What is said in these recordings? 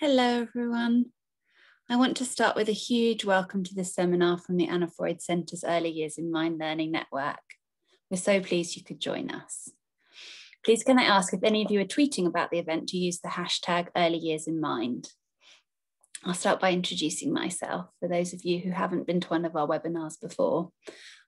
Hello, everyone. I want to start with a huge welcome to this seminar from the Anna Freud Centre's Early Years in Mind Learning Network. We're so pleased you could join us. Please can I ask if any of you are tweeting about the event to use the hashtag Early Years in Mind. I'll start by introducing myself for those of you who haven't been to one of our webinars before.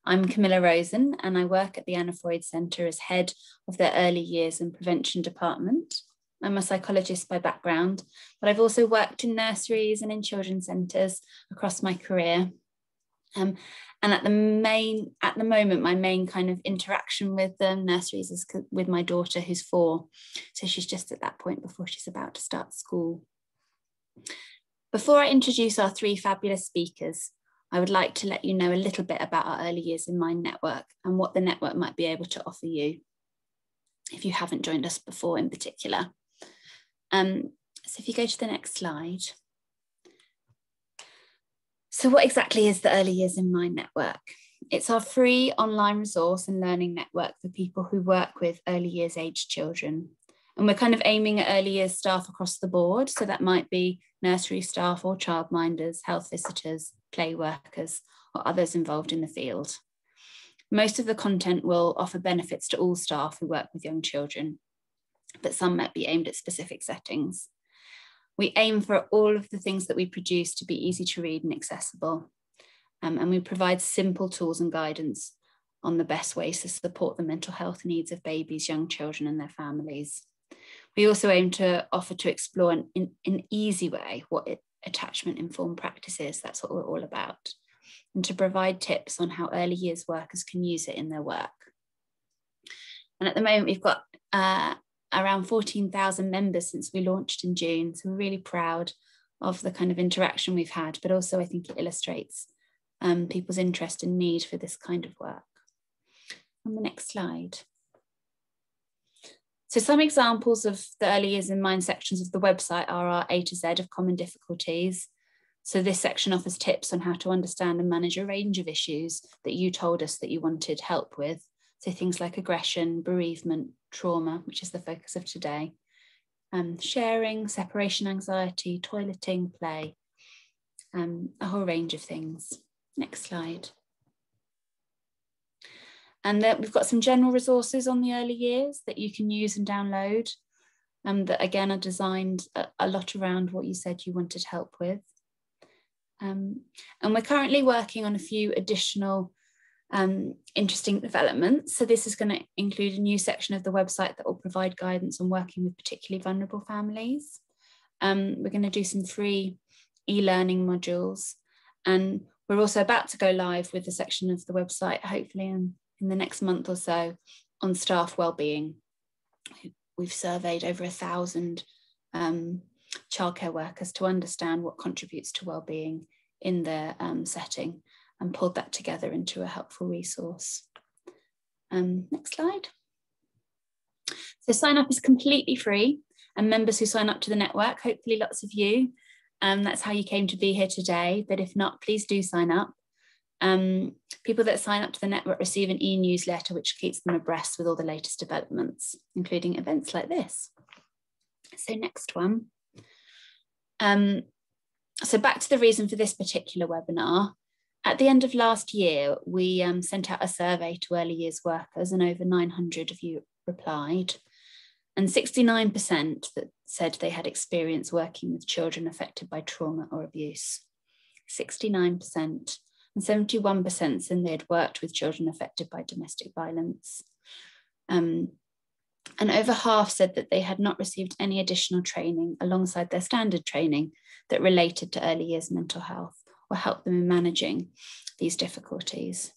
I'm Camilla Rosan and I work at the Anna Freud Centre as head of their Early Years and Prevention Department. I'm a psychologist by background, but I've also worked in nurseries and in children's centres across my career. Um, and at the main, at the moment, my main kind of interaction with the nurseries is with my daughter, who's four. So she's just at that point before she's about to start school. Before I introduce our three fabulous speakers, I would like to let you know a little bit about our Early Years in Mind network and what the network might be able to offer you if you haven't joined us before in particular. Um, so if you go to the next slide. So what exactly is the Early Years in Mind Network? It's our free online resource and learning network for people who work with early years age children. And we're kind of aiming at early years staff across the board. So that might be nursery staff or childminders, health visitors, play workers, or others involved in the field. Most of the content will offer benefits to all staff who work with young children, but some might be aimed at specific settings. We aim for all of the things that we produce to be easy to read and accessible. Um, and we provide simple tools and guidance on the best ways to support the mental health needs of babies, young children, and their families. We also aim to offer to explore in, in an easy way what it, attachment informed practice is. That's what we're all about. And to provide tips on how early years workers can use it in their work. And at the moment, we've got uh, around 14,000 members since we launched in June. So we're really proud of the kind of interaction we've had, but also I think it illustrates um, people's interest and need for this kind of work. On the next slide. So some examples of the early years in mind sections of the website are our A to Z of common difficulties. So this section offers tips on how to understand and manage a range of issues that you told us that you wanted help with. So things like aggression, bereavement, trauma, which is the focus of today, um, sharing, separation anxiety, toileting, play, um, a whole range of things. Next slide. And then we've got some general resources on the early years that you can use and download um, that again are designed a, a, lot around what you said you wanted help with. Um, and we're currently working on a few additional um, interesting developments. So this is going to include a new section of the website that will provide guidance on working with particularly vulnerable families. Um, we're going to do some free e-learning modules and we're also about to go live with a section of the website, hopefully in, in the next month or so, on staff wellbeing. We've surveyed over a thousand um, childcare workers to understand what contributes to wellbeing in their um, setting and pulled that together into a helpful resource. Um, next slide. So sign up is completely free and members who sign up to the network, hopefully lots of you, um, that's how you came to be here today. But if not, please do sign up. Um, people that sign up to the network receive an e-newsletter which keeps them abreast with all the latest developments, including events like this. So next one. Um, so back to the reason for this particular webinar. At the end of last year, we um, sent out a survey to early years workers and over 900 of you replied. And 69% that said they had experience working with children affected by trauma or abuse. 69%. And 71% said they had worked with children affected by domestic violence. Um, and over half said that they had not received any additional training alongside their standard training that related to early years mental health or help them in managing these difficulties.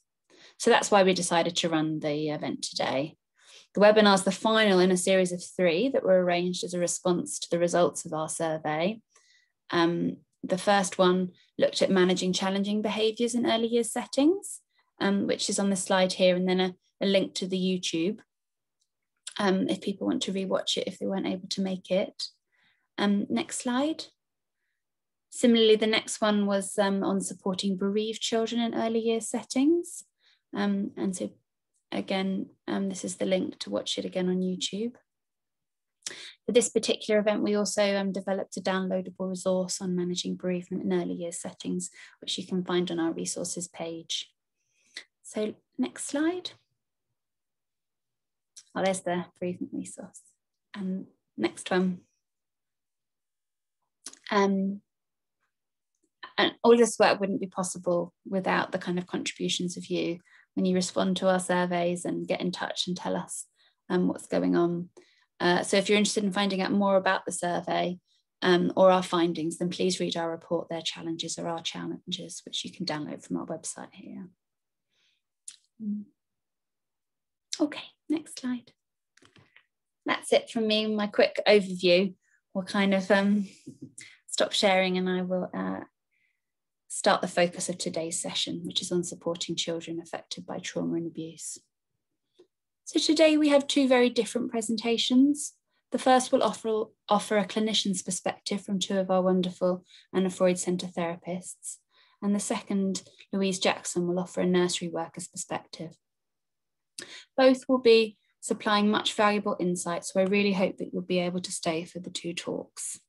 So that's why we decided to run the event today. The webinar is the final in a series of three that were arranged as a response to the results of our survey. Um, the first one looked at managing challenging behaviours in early years settings, um, which is on the slide here, and then a, a link to the YouTube um, if people want to rewatch it if they weren't able to make it. Um, next slide. Similarly, the next one was um, on supporting bereaved children in early years settings. Um, and so again, um, this is the link to watch it again on YouTube. For this particular event, we also um, developed a downloadable resource on managing bereavement in early years settings, which you can find on our resources page. So next slide. Oh, there's the bereavement resource. And next one. Um, and all this work wouldn't be possible without the kind of contributions of you when you respond to our surveys and get in touch and tell us um, what's going on. Uh, so if you're interested in finding out more about the survey um, or our findings, then please read our report, Their Challenges or Our Challenges, which you can download from our website here. Mm. Okay, next slide. That's it from me, my quick overview. We'll kind of um, stop sharing and I will uh, start the focus of today's session, which is on supporting children affected by trauma and abuse. So today we have two very different presentations. The first will offer, offer a clinician's perspective from two of our wonderful Anna Freud Centre therapists. And the second, Louise Jackson, will offer a nursery worker's perspective. Both will be supplying much valuable insight, so I really hope that you'll be able to stay for the two talks.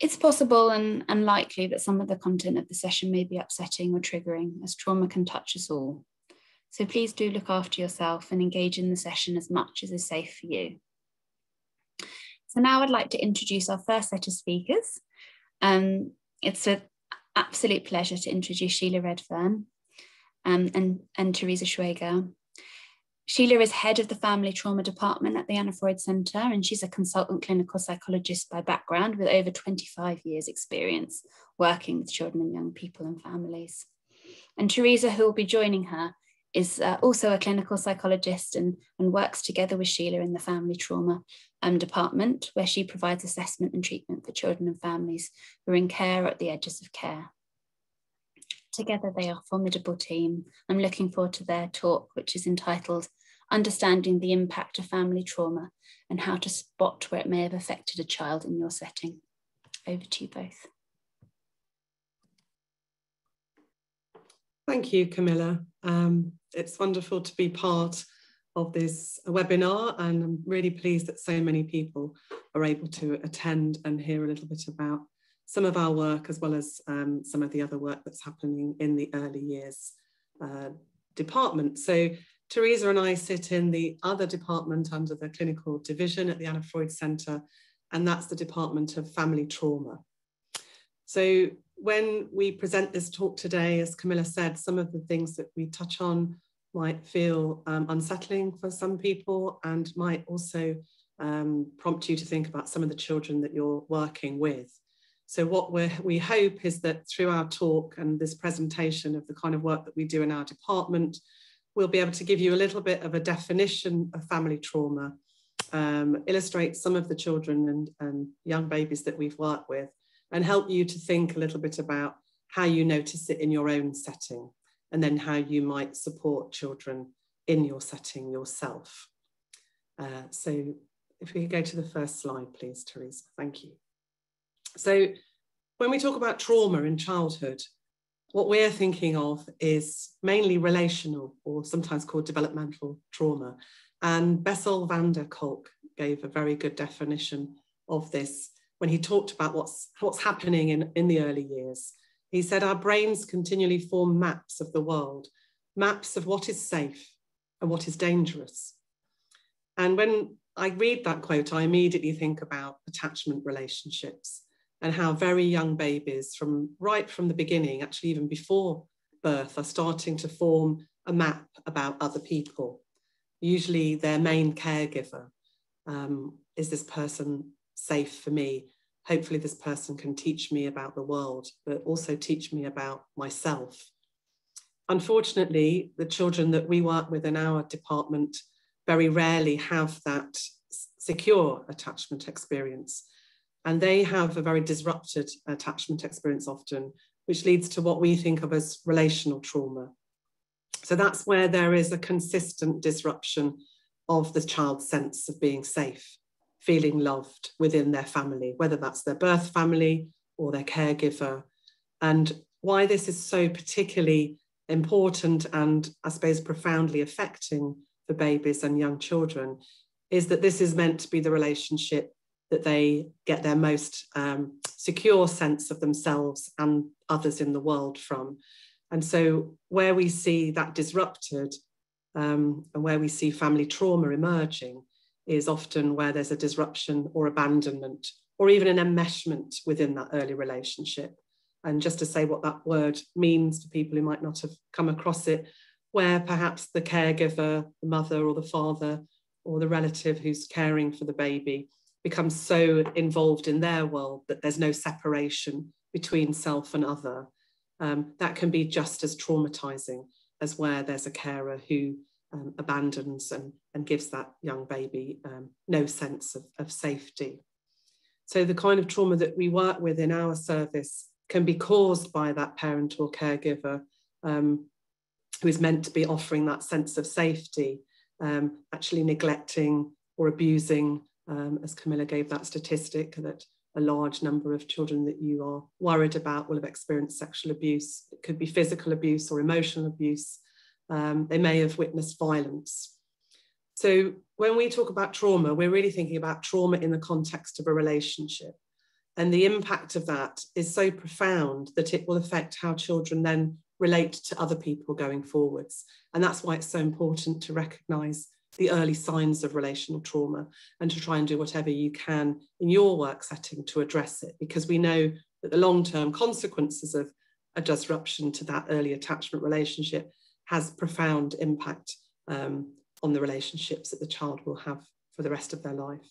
It's possible and, likely that some of the content of the session may be upsetting or triggering, as trauma can touch us all. So please do look after yourself and engage in the session as much as is safe for you. So now I'd like to introduce our first set of speakers. Um, it's an absolute pleasure to introduce Sheila Redfern um, and, and Theresa Schwaiger. Sheila is head of the family trauma department at the Anna Freud Centre, and she's a consultant clinical psychologist by background with over 25 years' experience working with children and young people and families. And Theresa, who will be joining her, is uh, also a clinical psychologist and, and works together with Sheila in the family trauma um, department, where she provides assessment and treatment for children and families who are in care or at the edges of care. Together, they are a formidable team. I'm looking forward to their talk, which is entitled Understanding the Impact of Family Trauma and How to Spot Where It May Have Affected a Child in Your Setting. Over to you both. Thank you, Camilla. Um, it's wonderful to be part of this webinar and I'm really pleased that so many people are able to attend and hear a little bit about some of our work as well as um, some of the other work that's happening in the early years uh, department. So Theresa and I sit in the other department under the clinical division at the Anna Freud Centre and that's the Department of Family Trauma. So when we present this talk today, as Camilla said, some of the things that we touch on might feel um, unsettling for some people and might also um, prompt you to think about some of the children that you're working with. So what we we hope is that through our talk and this presentation of the kind of work that we do in our department, we'll be able to give you a little bit of a definition of family trauma, um, illustrate some of the children and, and young babies that we've worked with, and help you to think a little bit about how you notice it in your own setting and then how you might support children in your setting yourself. Uh, so if we could go to the first slide, please, Theresa, thank you. So when we talk about trauma in childhood, what we're thinking of is mainly relational or sometimes called developmental trauma. And Bessel van der Kolk gave a very good definition of this when he talked about what's, what's happening in, in the early years. He said, Our brains continually form maps of the world, maps of what is safe and what is dangerous. And when I read that quote, I immediately think about attachment relationships and how very young babies, from right from the beginning, actually even before birth, are starting to form a map about other people. Usually, their main caregiver um, is this person safe for me. Hopefully, this person can teach me about the world, but also teach me about myself. Unfortunately, the children that we work with in our department very rarely have that secure attachment experience. And they have a very disrupted attachment experience often, which leads to what we think of as relational trauma. So that's where there is a consistent disruption of the child's sense of being safe feeling loved within their family, whether that's their birth family or their caregiver. And why this is so particularly important and I suppose profoundly affecting for babies and young children is that this is meant to be the relationship that they get their most um, secure sense of themselves and others in the world from. And so, where we see that disrupted um, and where we see family trauma emerging is often where there's a disruption or abandonment or even an enmeshment within that early relationship. And just to say what that word means to people who might not have come across it, where perhaps the caregiver, the mother or the father or the relative who's caring for the baby becomes so involved in their world that there's no separation between self and other. Um, that can be just as traumatizing as where there's a carer who um, abandons and, and gives that young baby um, no sense of, of safety. So the kind of trauma that we work with in our service can be caused by that parent or caregiver um, who is meant to be offering that sense of safety, um, actually neglecting or abusing um, as Camilla gave that statistic that a large number of children that you are worried about will have experienced sexual abuse. It could be physical abuse or emotional abuse. Um, they may have witnessed violence. So when we talk about trauma, we're really thinking about trauma in the context of a relationship. And the impact of that is so profound that it will affect how children then relate to other people going forwards. And that's why it's so important to recognize the early signs of relational trauma and to try and do whatever you can in your work setting to address it because we know that the long-term consequences of a disruption to that early attachment relationship has profound impact um, on the relationships that the child will have for the rest of their life.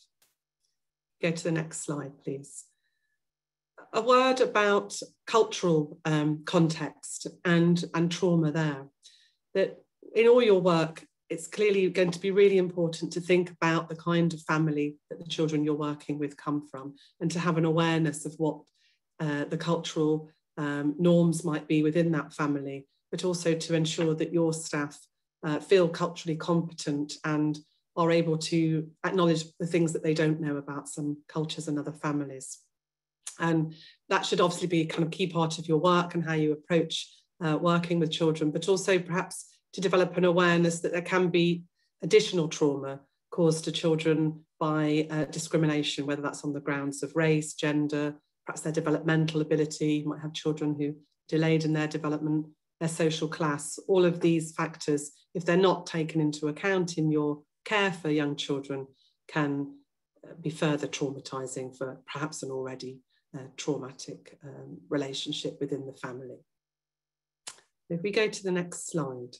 Go to the next slide, please. A word about cultural um, context and, and trauma there. That in all your work, it's clearly going to be really important to think about the kind of family that the children you're working with come from and to have an awareness of what uh, the cultural um, norms might be within that family, but also to ensure that your staff uh, feel culturally competent and are able to acknowledge the things that they don't know about some cultures and other families. And that should obviously be kind of key part of your work and how you approach uh, working with children, but also perhaps to develop an awareness that there can be additional trauma caused to children by uh, discrimination, whether that's on the grounds of race, gender, perhaps their developmental ability. You might have children who delayed in their development, their social class, all of these factors, if they're not taken into account in your care for young children, can uh, be further traumatizing for perhaps an already uh, traumatic um, relationship within the family. If we go to the next slide.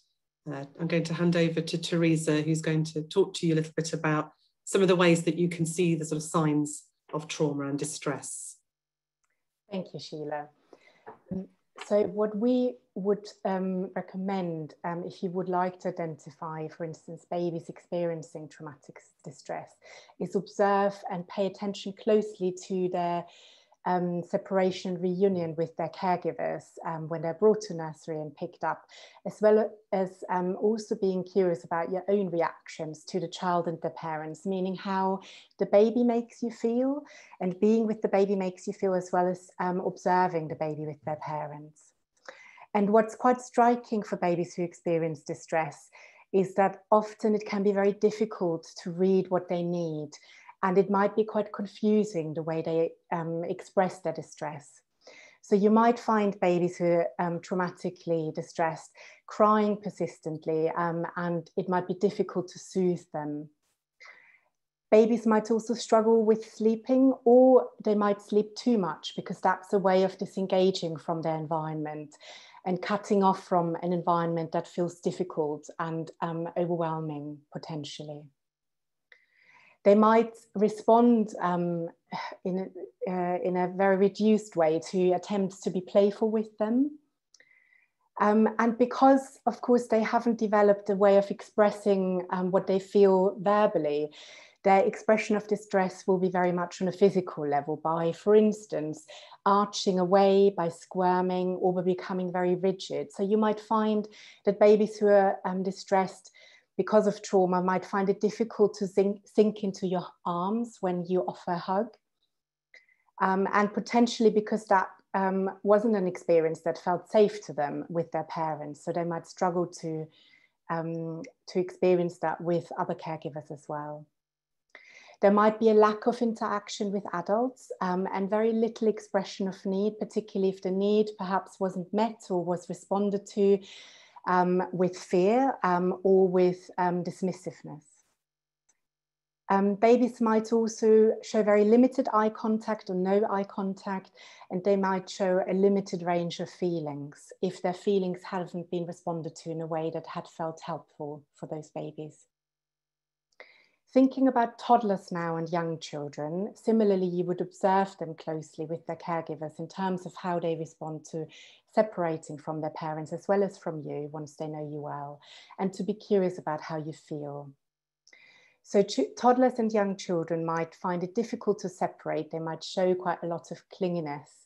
Uh, I'm going to hand over to Theresa, who's going to talk to you a little bit about some of the ways that you can see the sort of signs of trauma and distress. Thank you, Sheila. Um, so what we would um, recommend um, if you would like to identify, for instance, babies experiencing traumatic distress, is observe and pay attention closely to their um, separation reunion with their caregivers um, when they're brought to nursery and picked up, as well as um, also being curious about your own reactions to the child and the parents, meaning how the baby makes you feel and being with the baby makes you feel as well as um, observing the baby with their parents. And what's quite striking for babies who experience distress is that often it can be very difficult to read what they need and it might be quite confusing the way they um, express their distress. So you might find babies who are um, traumatically distressed crying persistently, um, and it might be difficult to soothe them. Babies might also struggle with sleeping, or they might sleep too much because that's a way of disengaging from their environment and cutting off from an environment that feels difficult and um, overwhelming potentially they might respond um, in, a, uh, in a very reduced way to attempts to be playful with them. Um, and because, of course, they haven't developed a way of expressing um, what they feel verbally, their expression of distress will be very much on a physical level by, for instance, arching away, by squirming, or by becoming very rigid. So you might find that babies who are um, distressed because of trauma might find it difficult to sink, sink into your arms when you offer a hug. Um, and potentially because that um, wasn't an experience that felt safe to them with their parents. So they might struggle to, um, to experience that with other caregivers as well. There might be a lack of interaction with adults um, and very little expression of need, particularly if the need perhaps wasn't met or was responded to um, with fear um, or with um, dismissiveness. Um, babies might also show very limited eye contact or no eye contact, and they might show a limited range of feelings if their feelings haven't been responded to in a way that had felt helpful for those babies. Thinking about toddlers now and young children, similarly, you would observe them closely with their caregivers in terms of how they respond to separating from their parents as well as from you once they know you well, and to be curious about how you feel. So toddlers and young children might find it difficult to separate. They might show quite a lot of clinginess.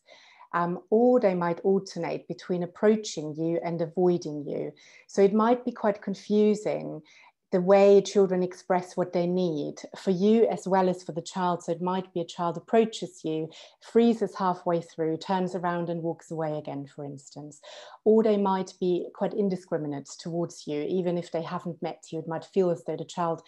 Um, or they might alternate between approaching you and avoiding you. So it might be quite confusing the way children express what they need for you as well as for the child. So it might be a child approaches you, freezes halfway through, turns around and walks away again, for instance. Or they might be quite indiscriminate towards you, even if they haven't met you. It might feel as though the child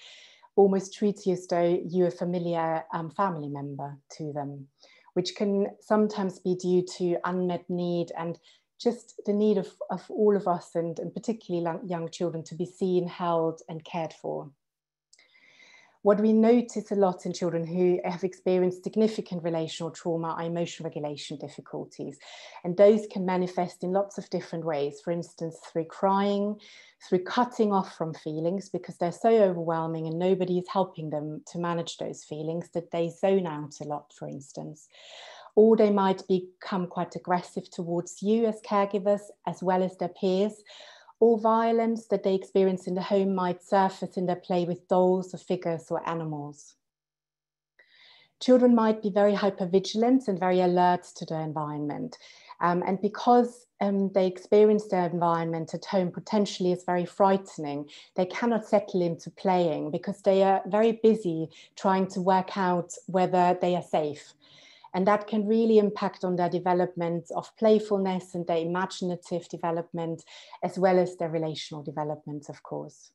almost treats you as though you're a familiar um, family member to them, which can sometimes be due to unmet need and just the need of, of all of us and, and particularly young children to be seen, held and cared for. What we notice a lot in children who have experienced significant relational trauma are emotion regulation difficulties. And those can manifest in lots of different ways. For instance, through crying, through cutting off from feelings because they're so overwhelming and nobody is helping them to manage those feelings that they zone out a lot, for instance or they might become quite aggressive towards you as caregivers as well as their peers or violence that they experience in the home might surface in their play with dolls or figures or animals. Children might be very hypervigilant and very alert to their environment. Um, and because um, they experience their environment at home potentially is very frightening, they cannot settle into playing because they are very busy trying to work out whether they are safe and that can really impact on their development of playfulness and their imaginative development, as well as their relational development, of course.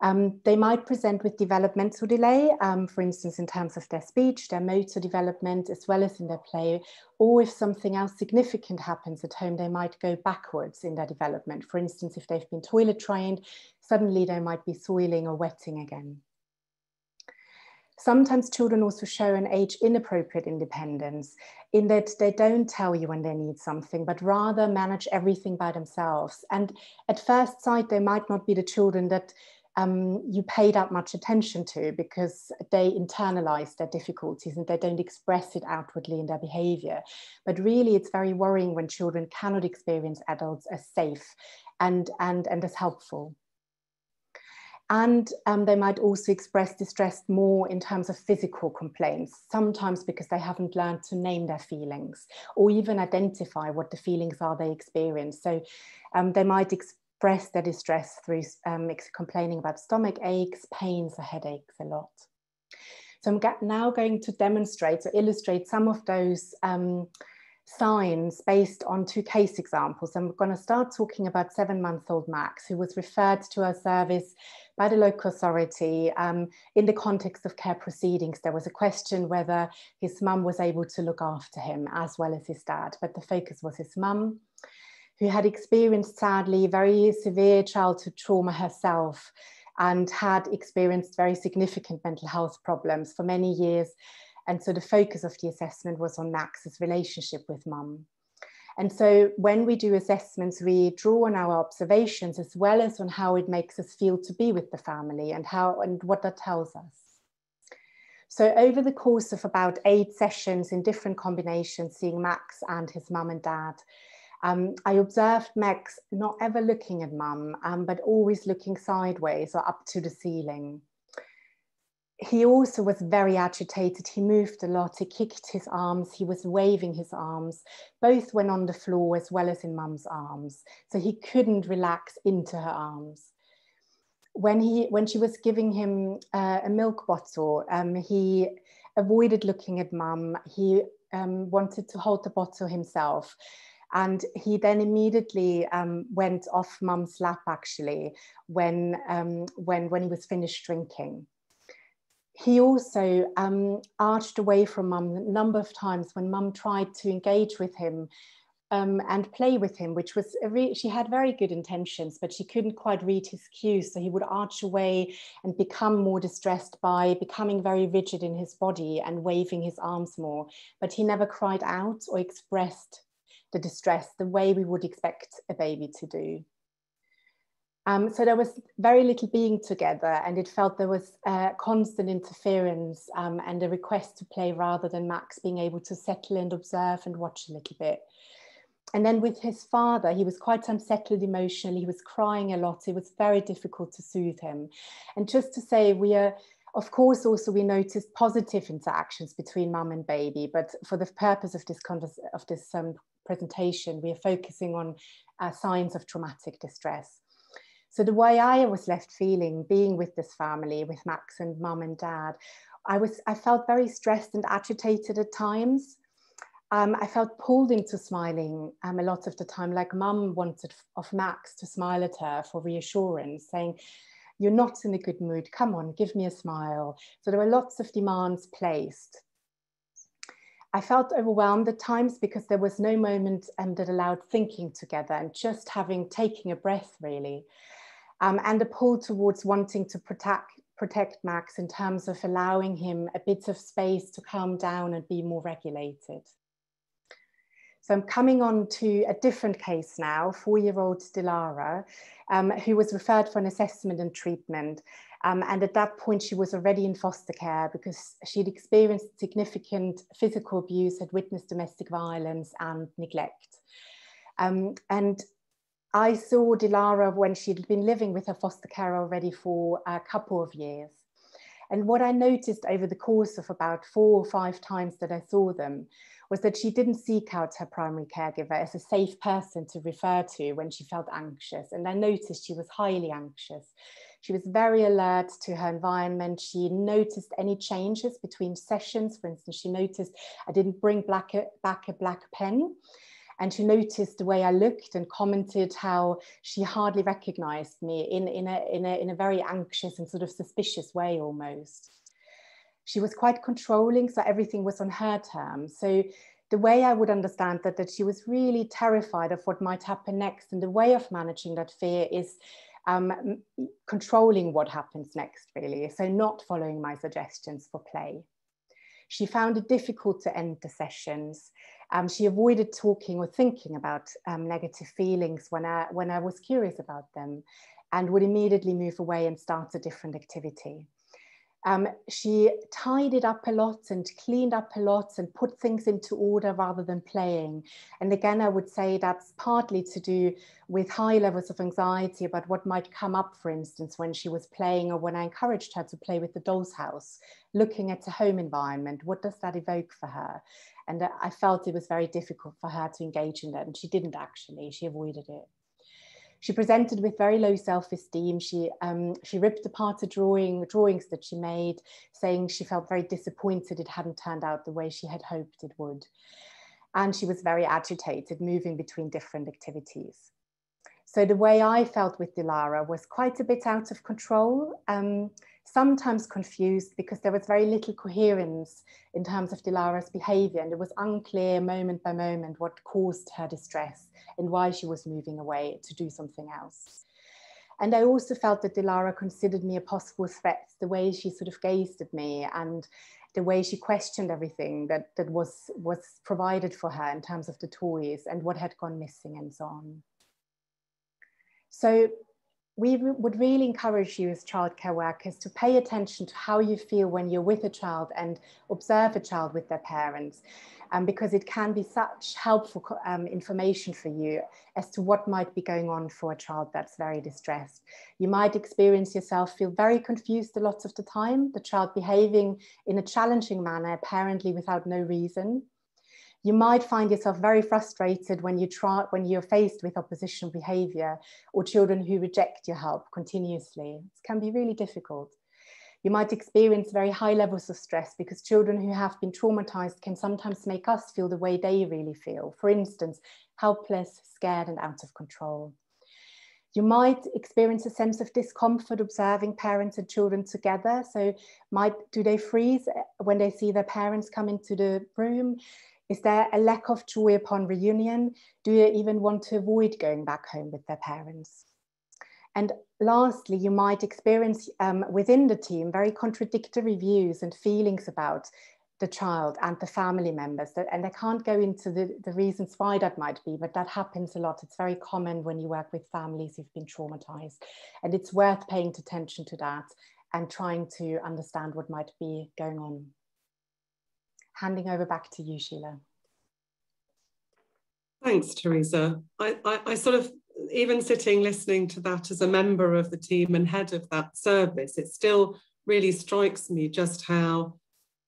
Um, they might present with developmental delay, um, for instance, in terms of their speech, their motor development, as well as in their play, or if something else significant happens at home, they might go backwards in their development. For instance, if they've been toilet trained, suddenly they might be soiling or wetting again. Sometimes children also show an age inappropriate independence in that they don't tell you when they need something, but rather manage everything by themselves. And at first sight, they might not be the children that um, you pay that much attention to because they internalize their difficulties and they don't express it outwardly in their behavior. But really, it's very worrying when children cannot experience adults as safe and, and, and as helpful. And um, they might also express distress more in terms of physical complaints, sometimes because they haven't learned to name their feelings or even identify what the feelings are they experience. So um, they might express their distress through um, complaining about stomach aches, pains, or headaches a lot. So I'm now going to demonstrate or illustrate some of those um, signs based on two case examples. I'm going to start talking about seven month old Max, who was referred to our service by the local authority um, in the context of care proceedings. There was a question whether his mum was able to look after him as well as his dad, but the focus was his mum, who had experienced sadly very severe childhood trauma herself and had experienced very significant mental health problems for many years. And so the focus of the assessment was on Max's relationship with mum. And so when we do assessments, we draw on our observations as well as on how it makes us feel to be with the family and how and what that tells us. So over the course of about eight sessions in different combinations, seeing Max and his mum and dad, um, I observed Max not ever looking at mum, um, but always looking sideways or up to the ceiling he also was very agitated. He moved a lot. He kicked his arms. He was waving his arms, both when on the floor as well as in mum's arms. So he couldn't relax into her arms. When he, when she was giving him uh, a milk bottle, um, he avoided looking at mum. He um, wanted to hold the bottle himself. And he then immediately um, went off mum's lap actually when, um, when, when he was finished drinking he also um, arched away from mum a number of times when mum tried to engage with him um, and play with him, which was she had very good intentions, but she couldn't quite read his cues. So he would arch away and become more distressed by becoming very rigid in his body and waving his arms more. But he never cried out or expressed the distress the way we would expect a baby to do. Um, so there was very little being together, and it felt there was uh, constant interference um, and a request to play rather than Max being able to settle and observe and watch a little bit. And then with his father, he was quite unsettled emotionally. He was crying a lot. It was very difficult to soothe him. And just to say, we are, of course, also we noticed positive interactions between mum and baby. But for the purpose of this of this um, presentation, we are focusing on uh, signs of traumatic distress. So the way I was left feeling, being with this family, with Max and mum and dad, I was I felt very stressed and agitated at times um, I felt pulled into smiling um, a lot of the time, like mum wanted of Max to smile at her for reassurance, saying, You're not in a good mood, come on, give me a smile. So there were lots of demands placed. I felt overwhelmed at times because there was no moment um, that allowed thinking together and just having, taking a breath really. Um, and a pull towards wanting to protect, protect Max in terms of allowing him a bit of space to calm down and be more regulated. So I'm coming on to a different case now, four-year-old Dilara, um, who was referred for an assessment and treatment. Um, and at that point, she was already in foster care because she'd experienced significant physical abuse, had witnessed domestic violence and neglect. Um, and I saw Dilara when she'd been living with her foster care already for a couple of years. And what I noticed over the course of about four or five times that I saw them was that she didn't seek out her primary caregiver as a safe person to refer to when she felt anxious. And I noticed she was highly anxious. She was very alert to her environment. She noticed any changes between sessions. For instance, she noticed I didn't bring black, back a black pen. And she noticed the way I looked and commented how she hardly recognized me in, in, a, in, a, in a very anxious and sort of suspicious way almost she was quite controlling, so everything was on her terms. So the way I would understand that, that she was really terrified of what might happen next. And the way of managing that fear is um, controlling what happens next, really. So not following my suggestions for play. She found it difficult to end the sessions. Um, she avoided talking or thinking about um, negative feelings when I, when I was curious about them and would immediately move away and start a different activity. Um, she tidied up a lot and cleaned up a lot and put things into order rather than playing. And again, I would say that's partly to do with high levels of anxiety about what might come up, for instance, when she was playing or when I encouraged her to play with the doll's house, looking at the home environment. What does that evoke for her? And I felt it was very difficult for her to engage in that. And she didn't actually, she avoided it. She presented with very low self-esteem. She, um, she ripped apart the drawing, the drawings that she made, saying she felt very disappointed it hadn't turned out the way she had hoped it would. And she was very agitated, moving between different activities. So the way I felt with Dilara was quite a bit out of control. Um, sometimes confused because there was very little coherence in terms of Dilara's behavior and it was unclear moment by moment what caused her distress and why she was moving away to do something else. And I also felt that Dilara considered me a possible threat, the way she sort of gazed at me and the way she questioned everything that, that was, was provided for her in terms of the toys and what had gone missing and so on. So we would really encourage you as childcare workers to pay attention to how you feel when you're with a child and observe a child with their parents, um, because it can be such helpful um, information for you as to what might be going on for a child that's very distressed. You might experience yourself feel very confused a lot of the time, the child behaving in a challenging manner, apparently without no reason you might find yourself very frustrated when you try when you're faced with opposition behavior or children who reject your help continuously it can be really difficult you might experience very high levels of stress because children who have been traumatized can sometimes make us feel the way they really feel for instance helpless scared and out of control you might experience a sense of discomfort observing parents and children together. So, might do they freeze when they see their parents come into the room? Is there a lack of joy upon reunion? Do you even want to avoid going back home with their parents? And lastly, you might experience um, within the team very contradictory views and feelings about the child and the family members. And I can't go into the, the reasons why that might be, but that happens a lot. It's very common when you work with families who've been traumatized. And it's worth paying attention to that and trying to understand what might be going on. Handing over back to you, Sheila. Thanks, Theresa. I, I, I sort of even sitting listening to that as a member of the team and head of that service, it still really strikes me just how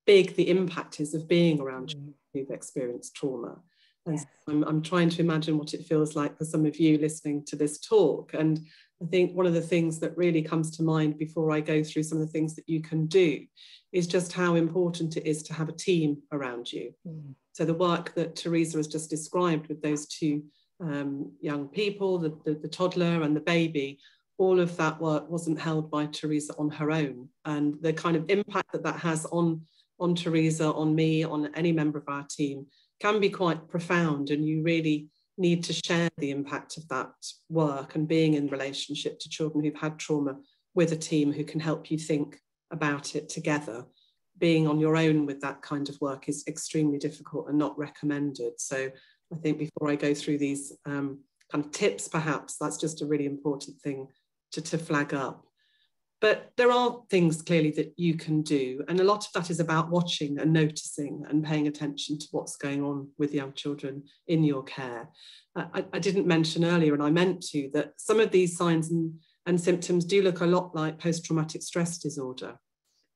big the impact is of being around mm. who've experienced trauma. And yes. so I'm, I'm trying to imagine what it feels like for some of you listening to this talk. And I think one of the things that really comes to mind before I go through some of the things that you can do is just how important it is to have a team around you. Mm. So the work that Theresa has just described with those two um, young people, the, the, the toddler and the baby, all of that work wasn't held by Theresa on her own. And the kind of impact that that has on, on Theresa, on me, on any member of our team can be quite profound. And you really need to share the impact of that work and being in relationship to children who've had trauma with a team who can help you think about it together. Being on your own with that kind of work is extremely difficult and not recommended. So I think before I go through these um, kind of tips, perhaps that's just a really important thing to, to flag up. But there are things clearly that you can do. And a lot of that is about watching and noticing and paying attention to what's going on with young children in your care. I, I didn't mention earlier, and I meant to, that some of these signs and, and symptoms do look a lot like post traumatic stress disorder.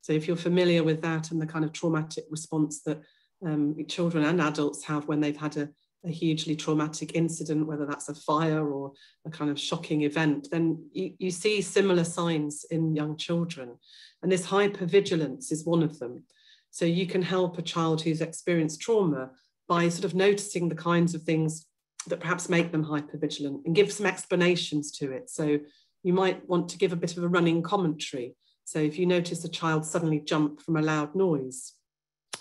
So if you're familiar with that and the kind of traumatic response that um, children and adults have when they've had a, a hugely traumatic incident, whether that's a fire or a kind of shocking event, then you, you see similar signs in young children. And this hypervigilance is one of them. So you can help a child who's experienced trauma by sort of noticing the kinds of things that perhaps make them hypervigilant and give some explanations to it. So you might want to give a bit of a running commentary. So if you notice a child suddenly jump from a loud noise,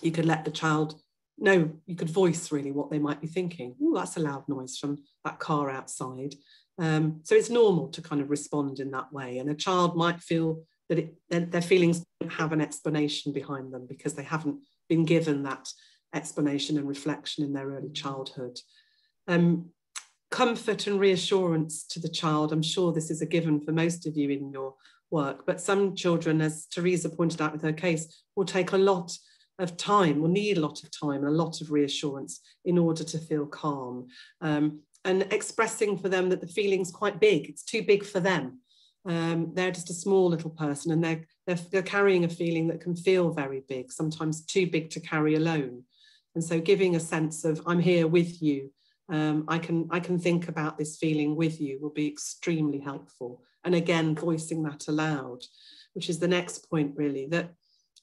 you could let the child no, you could voice really what they might be thinking. Oh, that's a loud noise from that car outside. Um, so it's normal to kind of respond in that way. And a child might feel that it, their, their feelings don't have an explanation behind them because they haven't been given that explanation and reflection in their early childhood. Um, comfort and reassurance to the child. I'm sure this is a given for most of you in your work, but some children, as Theresa pointed out with her case, will take a lot of time, will need a lot of time and a lot of reassurance in order to feel calm. Um, and expressing for them that the feeling's quite big, it's too big for them. Um, they're just a small little person and they're, they're, they're carrying a feeling that can feel very big, sometimes too big to carry alone. And so giving a sense of, I'm here with you, um, I, can, I can think about this feeling with you will be extremely helpful. And again, voicing that aloud, which is the next point really, that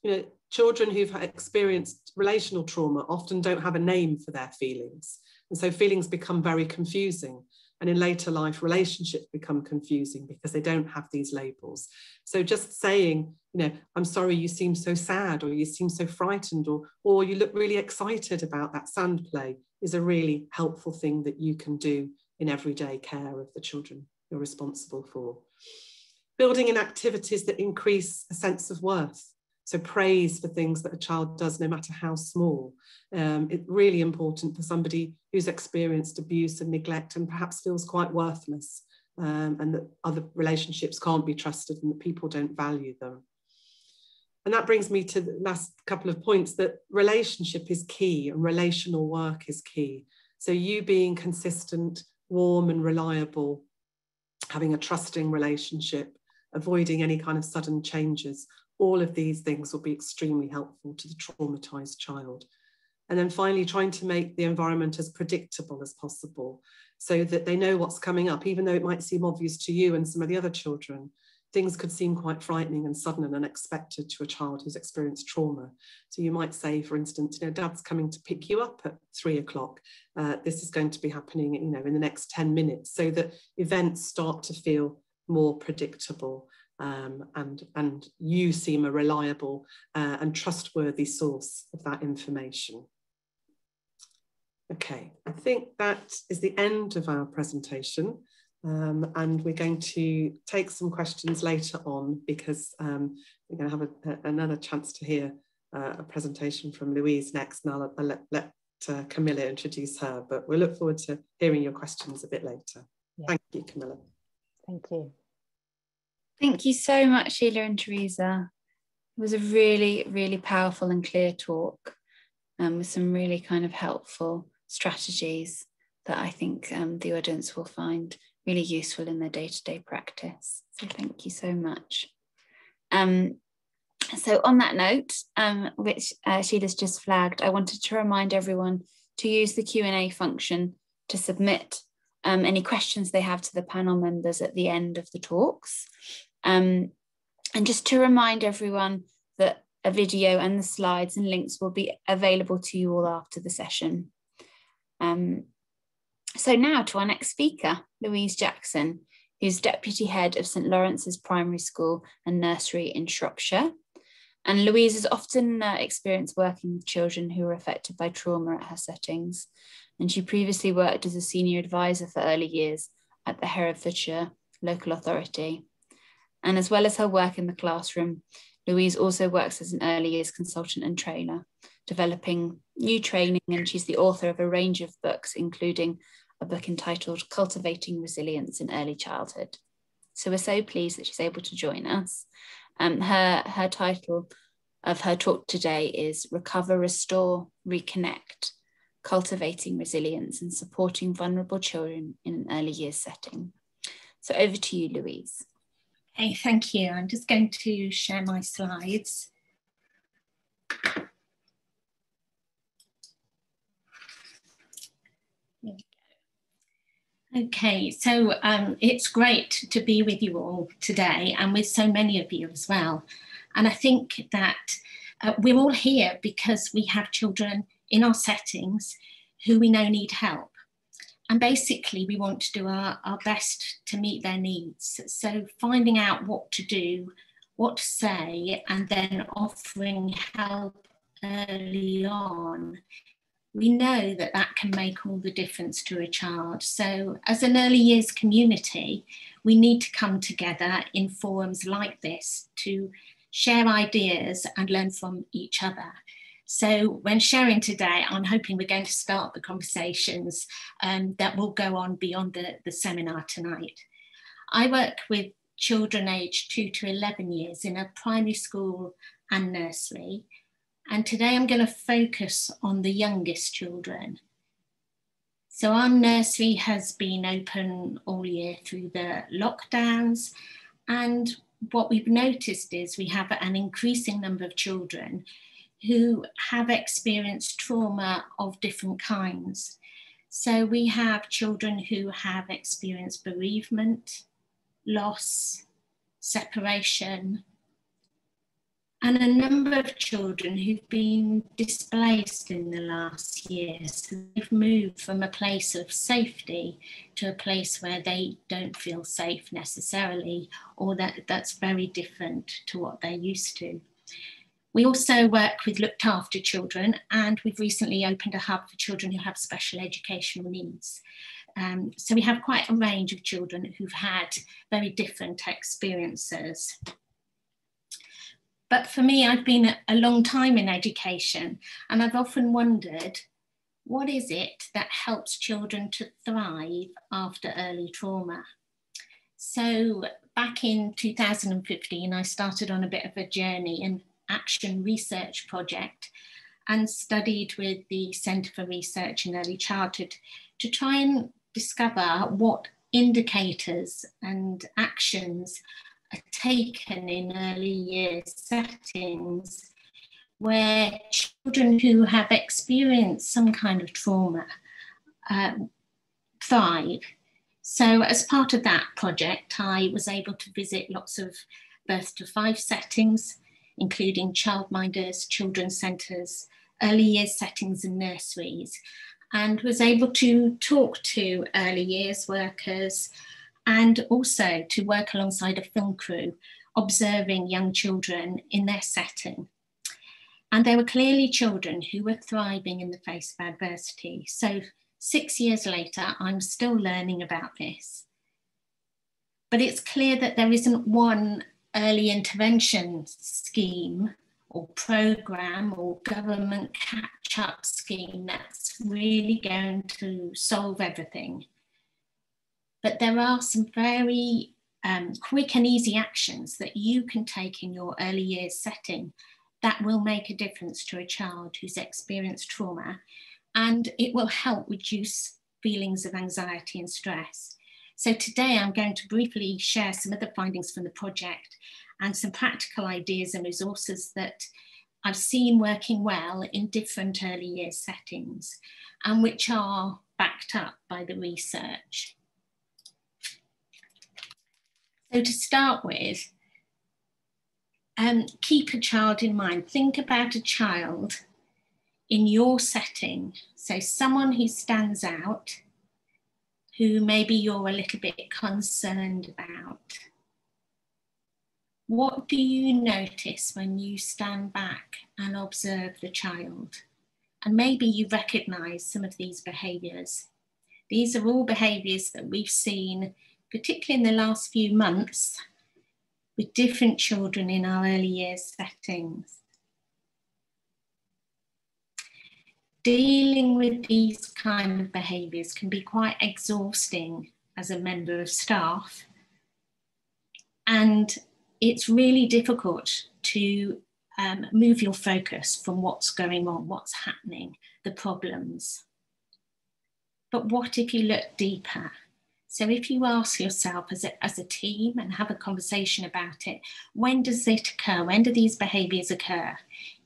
you know, children who've experienced relational trauma often don't have a name for their feelings. And so feelings become very confusing. And in later life, relationships become confusing because they don't have these labels. So just saying, you know, I'm sorry you seem so sad, or you seem so frightened, or, or you look really excited about that sand play is a really helpful thing that you can do in everyday care of the children you're responsible for. Building in activities that increase a sense of worth. So praise for things that a child does, no matter how small. Um, it's really important for somebody who's experienced abuse and neglect and perhaps feels quite worthless um, and that other relationships can't be trusted and that people don't value them. And that brings me to the last couple of points that relationship is key and relational work is key. So you being consistent, warm and reliable, having a trusting relationship, avoiding any kind of sudden changes all of these things will be extremely helpful to the traumatized child. And then finally, trying to make the environment as predictable as possible so that they know what's coming up, even though it might seem obvious to you and some of the other children. things could seem quite frightening and sudden and unexpected to a child who's experienced trauma. So you might say, for instance, you know, dad's coming to pick you up at three o'clock. Uh, this is going to be happening, you know, in the next 10 minutes so that events start to feel more predictable um, and, and you seem a reliable uh, and trustworthy source of that information. Okay, I think that is the end of our presentation. Um, and we're going to take some questions later on because um, we're going to have a, a, another chance to hear uh, a presentation from Louise next, and I'll, I'll let, let uh, Camilla introduce her, but we'll look forward to hearing your questions a bit later. Yeah. Thank you, Camilla. Thank you. Thank you so much, Sheila and Theresa. It was a really, really powerful and clear talk um, with some really kind of helpful strategies that I think um, the audience will find really useful in their day-to-day practice. So thank you so much. Um, so on that note, um, which uh, Sheila's just flagged, I wanted to remind everyone to use the Q&A function to submit um, any questions they have to the panel members at the end of the talks. Um, and just to remind everyone that a video and the slides and links will be available to you all after the session. Um, so now to our next speaker, Louise Jackson, who's Deputy Head of St Lawrence's Primary School and Nursery in Shropshire. And Louise has often uh, experienced working with children who are affected by trauma at her settings. And she previously worked as a senior advisor for early years at the Herefordshire Local Authority. And as well as her work in the classroom, Louise also works as an early years consultant and trainer, developing new training. And she's the author of a range of books, including a book entitled Cultivating Resilience in Early Childhood. So we're so pleased that she's able to join us. Um, her, her title of her talk today is Recover, Restore, Reconnect, Cultivating Resilience and Supporting Vulnerable Children in an Early Years Setting. So over to you, Louise. Hey, thank you. I'm just going to share my slides. Okay, so um, it's great to be with you all today and with so many of you as well. And I think that uh, we're all here because we have children in our settings who we know need help. And basically, we want to do our, our best to meet their needs. So, finding out what to do, what to say, and then offering help early on we know that that can make all the difference to a child. So, as an early years community, we need to come together in forums like this to share ideas and learn from each other. So, when sharing today, I'm hoping we're going to start the conversations um, that will go on beyond the, the seminar tonight. I work with children aged 2 to 11 years in a primary school and nursery. And today I'm going to focus on the youngest children. So our nursery has been open all year through the lockdowns. And what we've noticed is we have an increasing number of children who have experienced trauma of different kinds. So we have children who have experienced bereavement, loss, separation, and a number of children who've been displaced in the last year. So they've moved from a place of safety to a place where they don't feel safe necessarily, or that that's very different to what they're used to. We also work with looked after children, and we've recently opened a hub for children who have special educational needs. Um, so we have quite a range of children who've had very different experiences. But for me, I've been a long time in education, and I've often wondered what is it that helps children to thrive after early trauma? So, back in 2015, I started on a bit of a journey, an action research project, and studied with the Centre for Research in Early Childhood to try and discover what indicators and actions are taken in early years settings where children who have experienced some kind of trauma uh, thrive. So as part of that project, I was able to visit lots of birth to five settings, including childminders, children's centres, early years settings and nurseries, and was able to talk to early years workers and also to work alongside a film crew, observing young children in their setting. And there were clearly children who were thriving in the face of adversity. So six years later, I'm still learning about this. But it's clear that there isn't one early intervention scheme or program or government catch up scheme that's really going to solve everything. But there are some very um, quick and easy actions that you can take in your early years setting that will make a difference to a child who's experienced trauma and it will help reduce feelings of anxiety and stress. So today I'm going to briefly share some of the findings from the project and some practical ideas and resources that I've seen working well in different early years settings and which are backed up by the research. So to start with, um, keep a child in mind. Think about a child in your setting. So someone who stands out, who maybe you're a little bit concerned about. What do you notice when you stand back and observe the child? And maybe you recognize some of these behaviors. These are all behaviors that we've seen, particularly in the last few months, with different children in our early years settings. Dealing with these kind of behaviors can be quite exhausting as a member of staff. And it's really difficult to um, move your focus from what's going on, what's happening, the problems. But what if you look deeper? So if you ask yourself as a, as a team and have a conversation about it, when does it occur? When do these behaviours occur?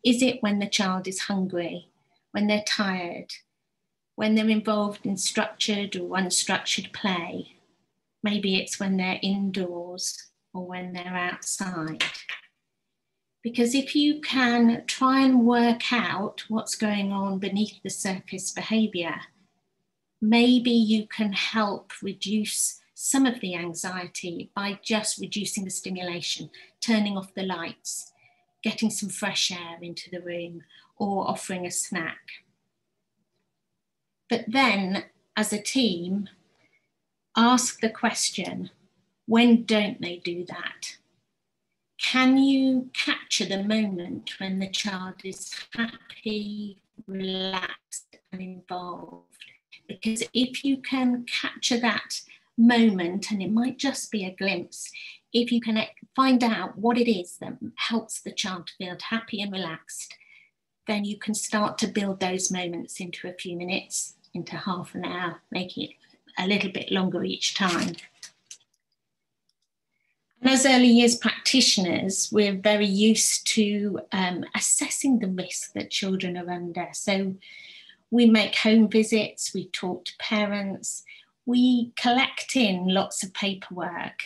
Is it when the child is hungry, when they're tired, when they're involved in structured or unstructured play? Maybe it's when they're indoors or when they're outside. Because if you can try and work out what's going on beneath the surface behaviour, maybe you can help reduce some of the anxiety by just reducing the stimulation, turning off the lights, getting some fresh air into the room, or offering a snack. But then, as a team, ask the question when don't they do that? Can you capture the moment when the child is happy, relaxed, and involved? Because if you can capture that moment, and it might just be a glimpse, if you can find out what it is that helps the child to feel happy and relaxed, then you can start to build those moments into a few minutes, into half an hour, making it a little bit longer each time. And as early years practitioners, we're very used to um, assessing the risk that children are under. So we make home visits, we talk to parents, we collect in lots of paperwork.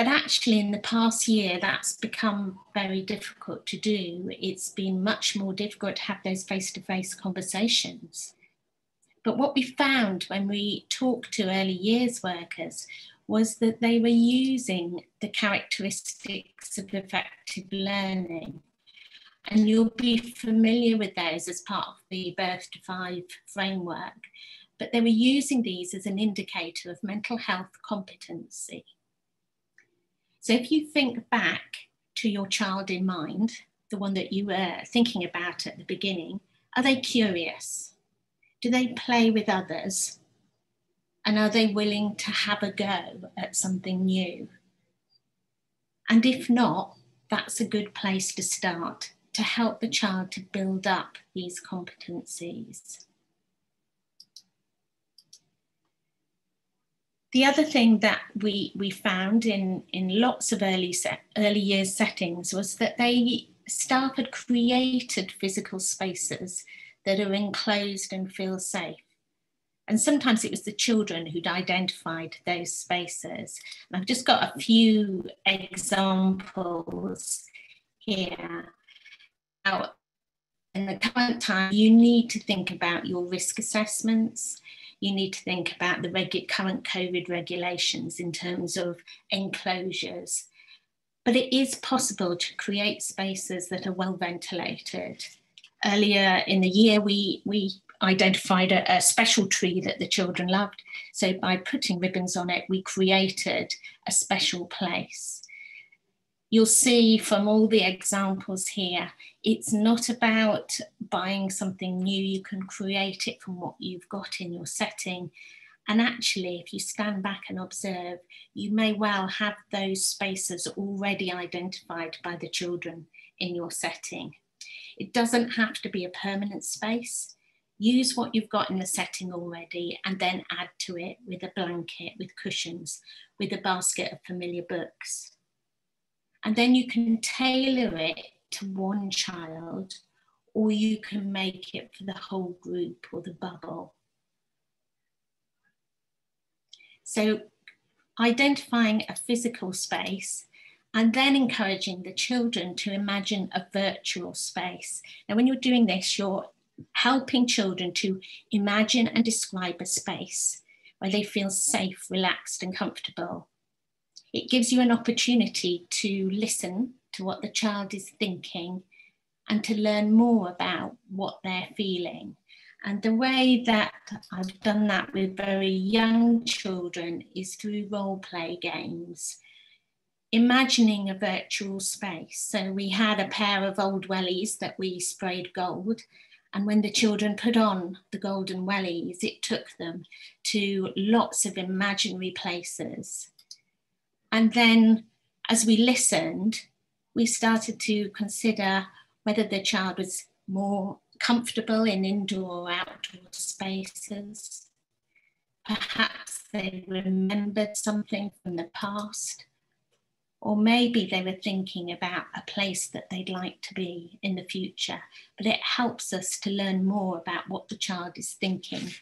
But actually, in the past year, that's become very difficult to do. It's been much more difficult to have those face to face conversations. But what we found when we talked to early years workers was that they were using the characteristics of effective learning. And you'll be familiar with those as part of the Birth to Five framework, but they were using these as an indicator of mental health competency. So if you think back to your child in mind, the one that you were thinking about at the beginning, are they curious? Do they play with others? And are they willing to have a go at something new? And if not, that's a good place to start to help the child to build up these competencies. The other thing that we, we found in, in lots of early, set, early years settings was that they staff had created physical spaces that are enclosed and feel safe And sometimes it was the children who'd identified those spaces. And I've just got a few examples here. Now, in the current time, you need to think about your risk assessments. You need to think about the regu- current COVID regulations in terms of enclosures. But it is possible to create spaces that are well ventilated. Earlier in the year, we, we identified a, a, special tree that the children loved. So by putting ribbons on it, we created a special place. You'll see from all the examples here, it's not about buying something new. You can create it from what you've got in your setting. And actually, if you stand back and observe, you may well have those spaces already identified by the children in your setting. It doesn't have to be a permanent space use what you've got in the setting already and then add to it with a blanket, with cushions, with a basket of familiar books. And then you can tailor it to one child or you can make it for the whole group or the bubble. So identifying a physical space and then encouraging the children to imagine a virtual space. Now, when you're doing this, you're helping children to imagine and describe a space where they feel safe, relaxed, and comfortable. It gives you an opportunity to listen to what the child is thinking and to learn more about what they're feeling. And the way that I've done that with very young children is through role play games, imagining a virtual space. So we had a pair of old wellies that we sprayed gold, and when the children put on the golden wellies, it took them to lots of imaginary places. And then as we listened, we started to consider whether the child was more comfortable in indoor or outdoor spaces. Perhaps they remembered something from the past or maybe they were thinking about a place that they'd like to be in the future. But it helps us to learn more about what the child is thinking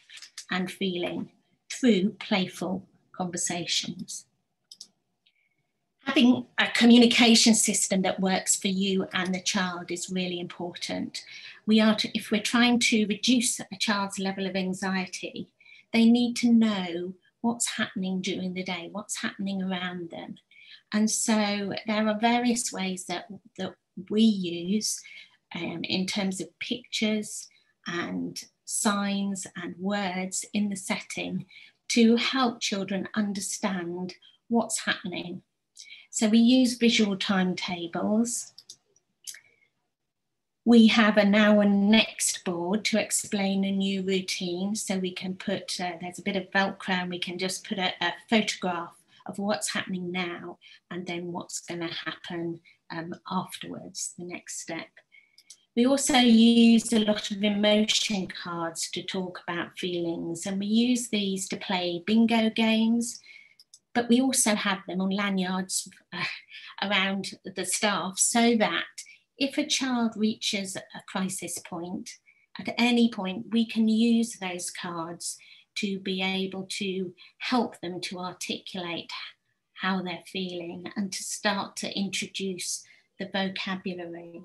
and feeling through playful conversations. Having a communication system that works for you and the child is really important. We are to, if we're trying to reduce a child's level of anxiety, they need to know what's happening during the day, what's happening around them, and so there are various ways that, that we use um, in terms of pictures and signs and words in the setting to help children understand what's happening. So we use visual timetables. We have a now and next board to explain a new routine. So we can put, uh, there's a bit of Velcro and we can just put a, a photograph of what's happening now and then what's going to happen um, afterwards, the next step. We also use a lot of emotion cards to talk about feelings, and we use these to play bingo games, but we also have them on lanyards uh, around the staff so that if a child reaches a crisis point, at any point, we can use those cards to be able to help them to articulate how they're feeling and to start to introduce the vocabulary.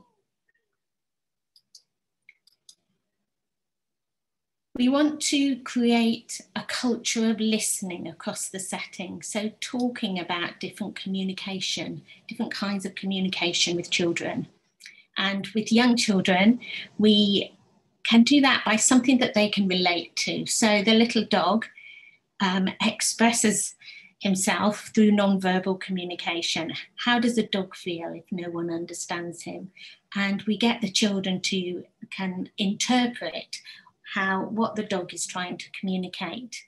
We want to create a culture of listening across the setting. So, talking about different communication, different kinds of communication with children. And with young children, we can do that by something that they can relate to. So the little dog um, expresses himself through non-verbal communication. How does a dog feel if no one understands him? And we get the children to can interpret how what the dog is trying to communicate.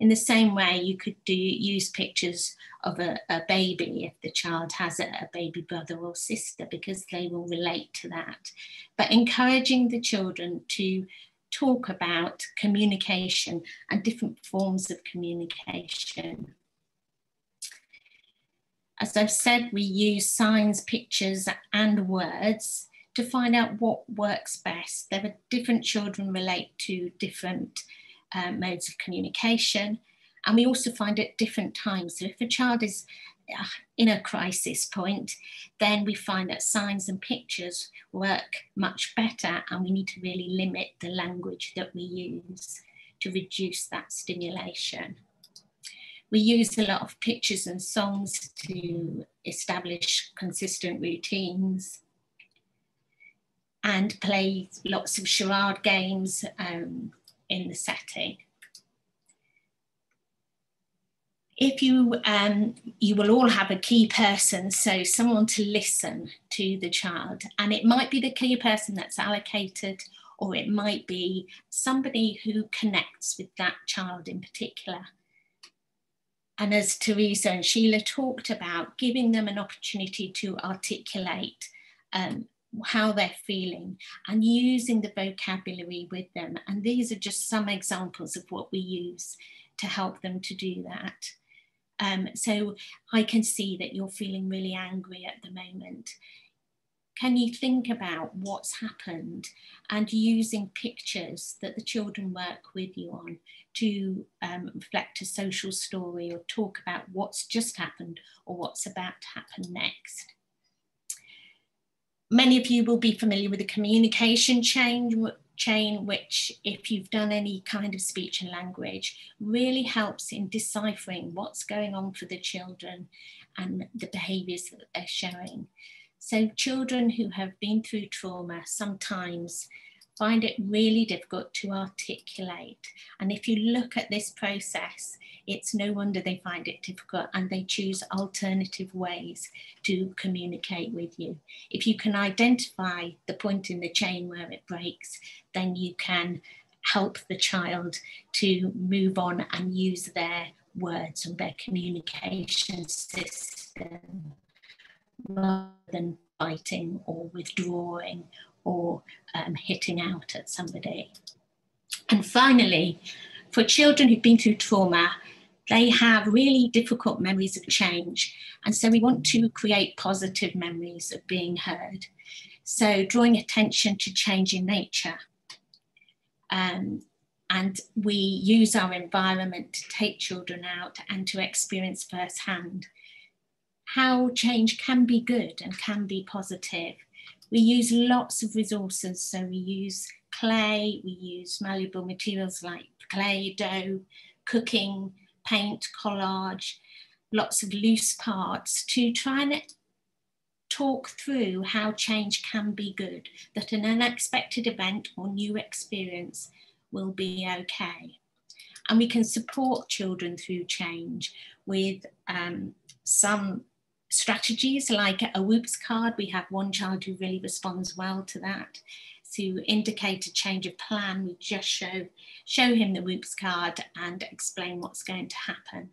In the same way, you could do use pictures of a, a baby if the child has a, a baby brother or sister, because they will relate to that. But encouraging the children to talk about communication and different forms of communication. As I've said, we use signs, pictures, and words to find out what works best. There are different children relate to different uh, modes of communication. And we also find at different times. So if a child is uh, in a crisis point, then we find that signs and pictures work much better, and we need to really limit the language that we use to reduce that stimulation. We use a lot of pictures and songs to establish consistent routines and play lots of charade games um, in the setting. If you, um, you will all have a key person, so someone to listen to the child, and it might be the key person that's allocated, or it might be somebody who connects with that child in particular. And as Theresa and Sheila talked about, giving them an opportunity to articulate um, how they're feeling and using the vocabulary with them. And these are just some examples of what we use to help them to do that. Um, so I can see that you're feeling really angry at the moment. Can you think about what's happened and using pictures that the children work with you on to um, reflect a social story or talk about what's just happened or what's about to happen next? Many of you will be familiar with the communication chain, chain, which if you've done any kind of speech and language, really helps in deciphering what's going on for the children and the behaviours that they're showing. So children who have been through trauma sometimes find it really difficult to articulate. And if you look at this process, it's no wonder they find it difficult and they choose alternative ways to communicate with you. If you can identify the point in the chain where it breaks, then you can help the child to move on and use their words and their communication system rather than fighting or withdrawing or um, hitting out at somebody. And finally, for children who've been through trauma, they have really difficult memories of change. And so we want to create positive memories of being heard. So drawing attention to change in nature. Um, and we use our environment to take children out and to experience firsthand how change can be good and can be positive we use lots of resources. So we use clay, we use malleable materials like clay, dough, cooking, paint, collage, lots of loose parts to try and talk through how change can be good, that an unexpected event or new experience will be okay. And we can support children through change with um, some strategies like a whoops card. We have one child who really responds well to that. To indicate a change of plan, we just show, show him the whoops card and explain what's going to happen.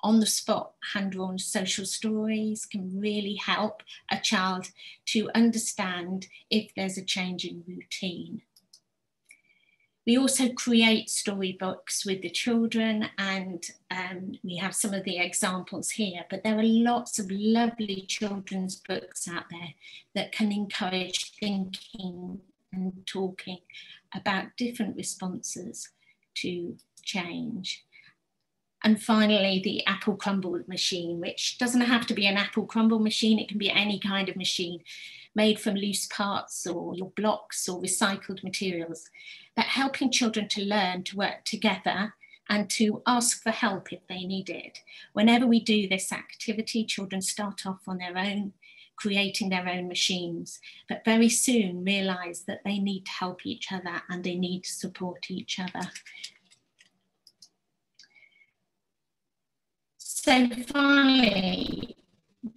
On the spot, hand drawn social stories can really help a child to understand if there's a change in routine. We also create storybooks with the children, and um, we have some of the examples here, but there are lots of lovely children's books out there that can encourage thinking and talking about different responses to change. And finally, the apple crumble machine, which doesn't have to be an apple crumble machine, it can be any kind of machine made from loose parts or your blocks or recycled materials, but helping children to learn to work together and to ask for help if they need it. Whenever we do this activity, children start off on their own, creating their own machines, but very soon realize that they need to help each other and they need to support each other. So finally,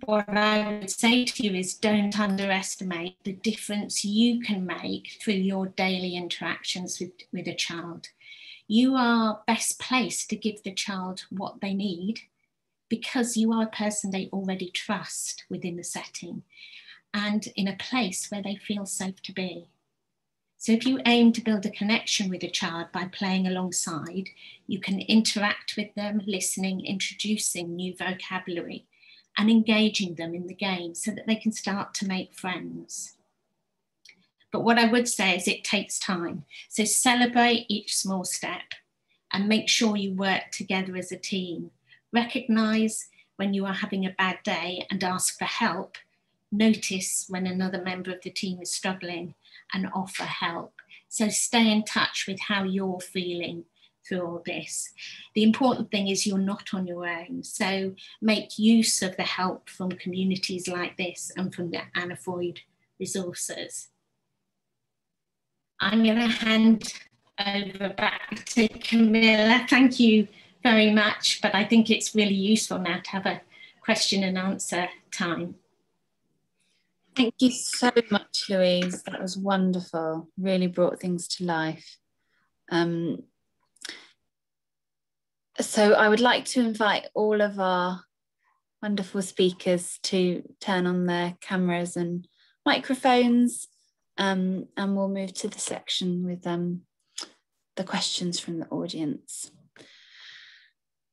what I would say to you is don't underestimate the difference you can make through your daily interactions with, with a child. You are best placed to give the child what they need because you are a person they already trust within the setting and in a place where they feel safe to be. So, if you aim to build a connection with a child by playing alongside, you can interact with them, listening, introducing new vocabulary, and engaging them in the game so that they can start to make friends. But what I would say is it takes time. So celebrate each small step and make sure you work together as a team. Recognize when you are having a bad day and ask for help. Notice when another member of the team is struggling and offer help. So stay in touch with how you're feeling through all this. The important thing is you're not on your own. So make use of the help from communities like this and from the Anna Freud resources. I'm going to hand over back to Camilla. Thank you very much, but I think it's really useful now to have a question and answer time. Thank you so much, Louise. That was wonderful. Really brought things to life. Um, so I would like to invite all of our wonderful speakers to turn on their cameras and microphones um, and we'll move to the section with um, the questions from the audience.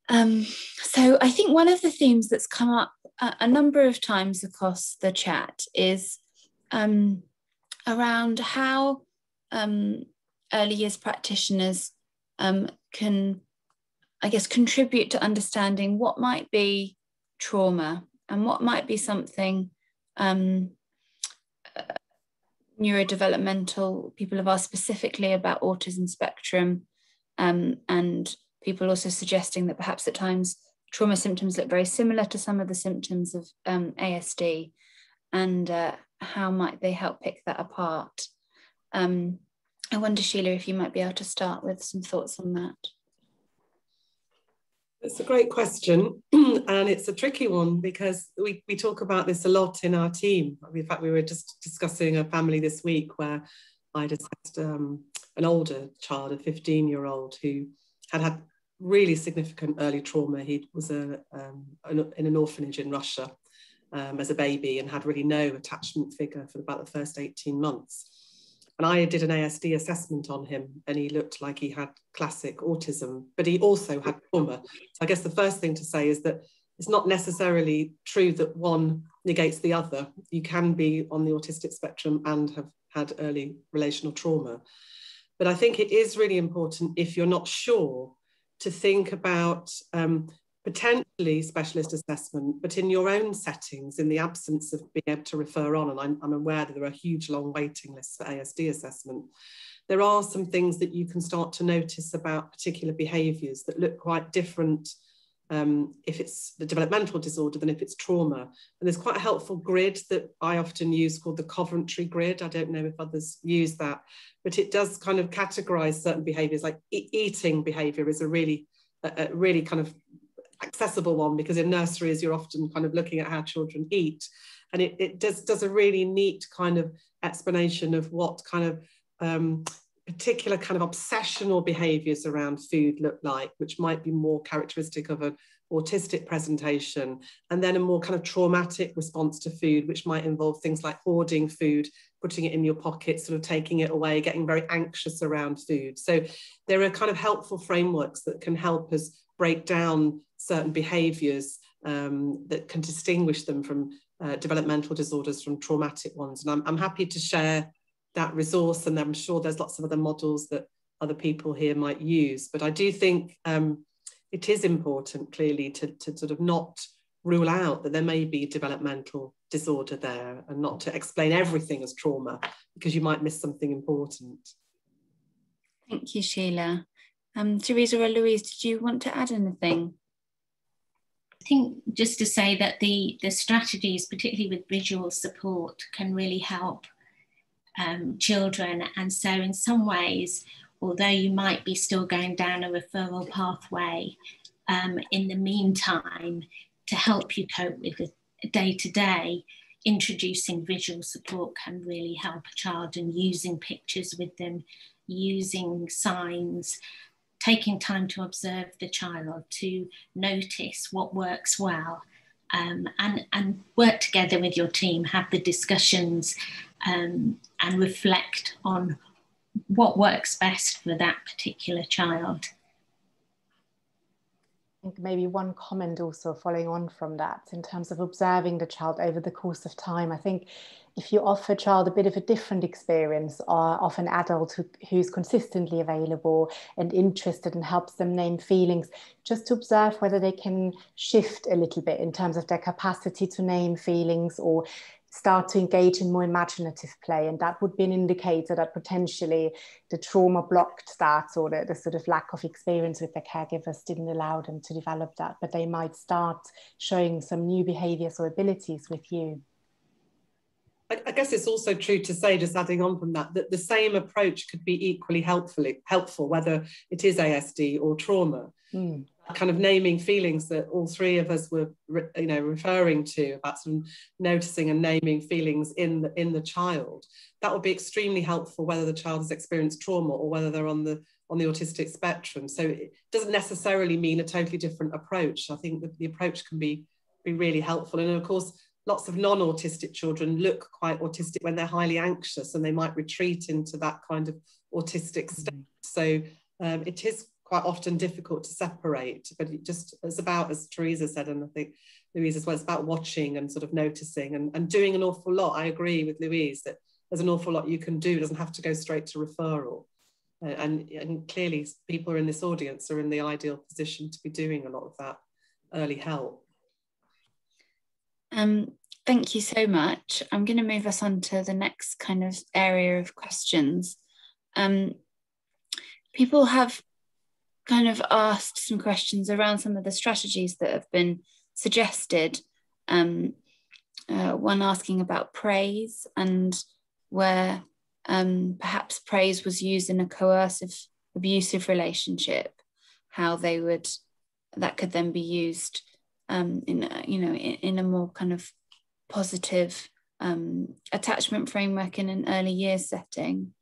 Um, so I think one of the themes that's come up a, number of times across the chat is um, around how um, early years practitioners um, can, I guess, contribute to understanding what might be trauma and what might be something um, neurodevelopmental people have asked specifically about autism spectrum um, and people also suggesting that perhaps at times trauma symptoms look very similar to some of the symptoms of um, ASD and uh, how might they help pick that apart. Um, I wonder, Sheila, if you might be able to start with some thoughts on that. It's a great question, and it's a tricky one because we, we talk about this a lot in our team. In fact, we were just discussing a family this week where I'd um, an older child, a 15 year old, who had had really significant early trauma. He was a, um, in an orphanage in Russia um, as a baby and had really no attachment figure for about the first 18 months. And I did an ASD assessment on him, and he looked like he had classic autism, but he also had trauma. So I guess the first thing to say is that it's not necessarily true that one negates the other. You can be on the autistic spectrum and have had early relational trauma. But I think it is really important if you're not sure to think about um, potentially specialist assessment, but in your own settings, in the absence of being able to refer on, and I'm, I'm, aware that there are huge long waiting lists for ASD assessment, there are some things that you can start to notice about particular behaviours that look quite different um, if it's the developmental disorder than if it's trauma. And there's quite a helpful grid that I often use called the Coventry grid. I don't know if others use that, but it does kind of categorize certain behaviors like e eating behavior is a really, a, a really kind of accessible one because in nurseries you're often kind of looking at how children eat and it, it does, does a really neat kind of explanation of what kind of um, particular kind of obsessional behaviors around food look like which might be more characteristic of an autistic presentation and then a more kind of traumatic response to food which might involve things like hoarding food putting it in your pocket sort of taking it away getting very anxious around food so there are kind of helpful frameworks that can help us break down certain behaviors um, that can distinguish them from uh, developmental disorders from traumatic ones. And I'm, I'm happy to share that resource and I'm sure there's lots of other models that other people here might use. But I do think um, it is important clearly to, to sort of not rule out that there may be developmental disorder there and not to explain everything as trauma because you might miss something important. Thank you, Sheila. Um, Theresa or Louise, did you want to add anything? I think just to say that the, the strategies, particularly with visual support, can really help um, children. And so, in some ways, although you might be still going down a referral pathway, um, in the meantime, to help you cope with it day to day, introducing visual support can really help a child and using pictures with them, using signs, taking time to observe the child, to notice what works well, um, and, and work together with your team, have the discussions, um, and reflect on what works best for that particular child. I think maybe one comment also following on from that in terms of observing the child over the course of time. I think if you offer a child a bit of a different experience or of an adult who, who's consistently available and interested and helps them name feelings, just to observe whether they can shift a little bit in terms of their capacity to name feelings or start to engage in more imaginative play. And that would be an indicator that potentially the trauma blocked that or the, the, sort of lack of experience with the caregivers didn't allow them to develop that. But they might start showing some new behaviors or abilities with you. I, I guess it's also true to say, just adding on from that, that the same approach could be equally helpful, helpful whether it is ASD or trauma. Mm kind of naming feelings that all three of us were you know referring to about of noticing and naming feelings in the in the child. That would be extremely helpful whether the child has experienced trauma or whether they're on the on the autistic spectrum. So it doesn't necessarily mean a totally different approach. I think that the approach can be be really helpful. And of course lots of non-autistic children look quite autistic when they're highly anxious and they might retreat into that kind of autistic state so um, it is quite often difficult to separate, but it just it's about, as Theresa said, and I think Louise as well, it's about watching and sort of noticing and, and doing an awful lot. I agree with Louise that there's an awful lot you can do, it doesn't have to go straight to referral. Uh, and, and clearly people in this audience are in the ideal position to be doing a lot of that early help. Um, thank you so much. I'm going to move us on to the next kind of area of questions. Um, people have kind of asked some questions around some of the strategies that have been suggested. Um, uh, one asking about praise and where um, perhaps praise was used in a coercive, abusive relationship, how they would that could then be used um, in a, you know in, in, a more kind of positive um, attachment framework in an early years setting.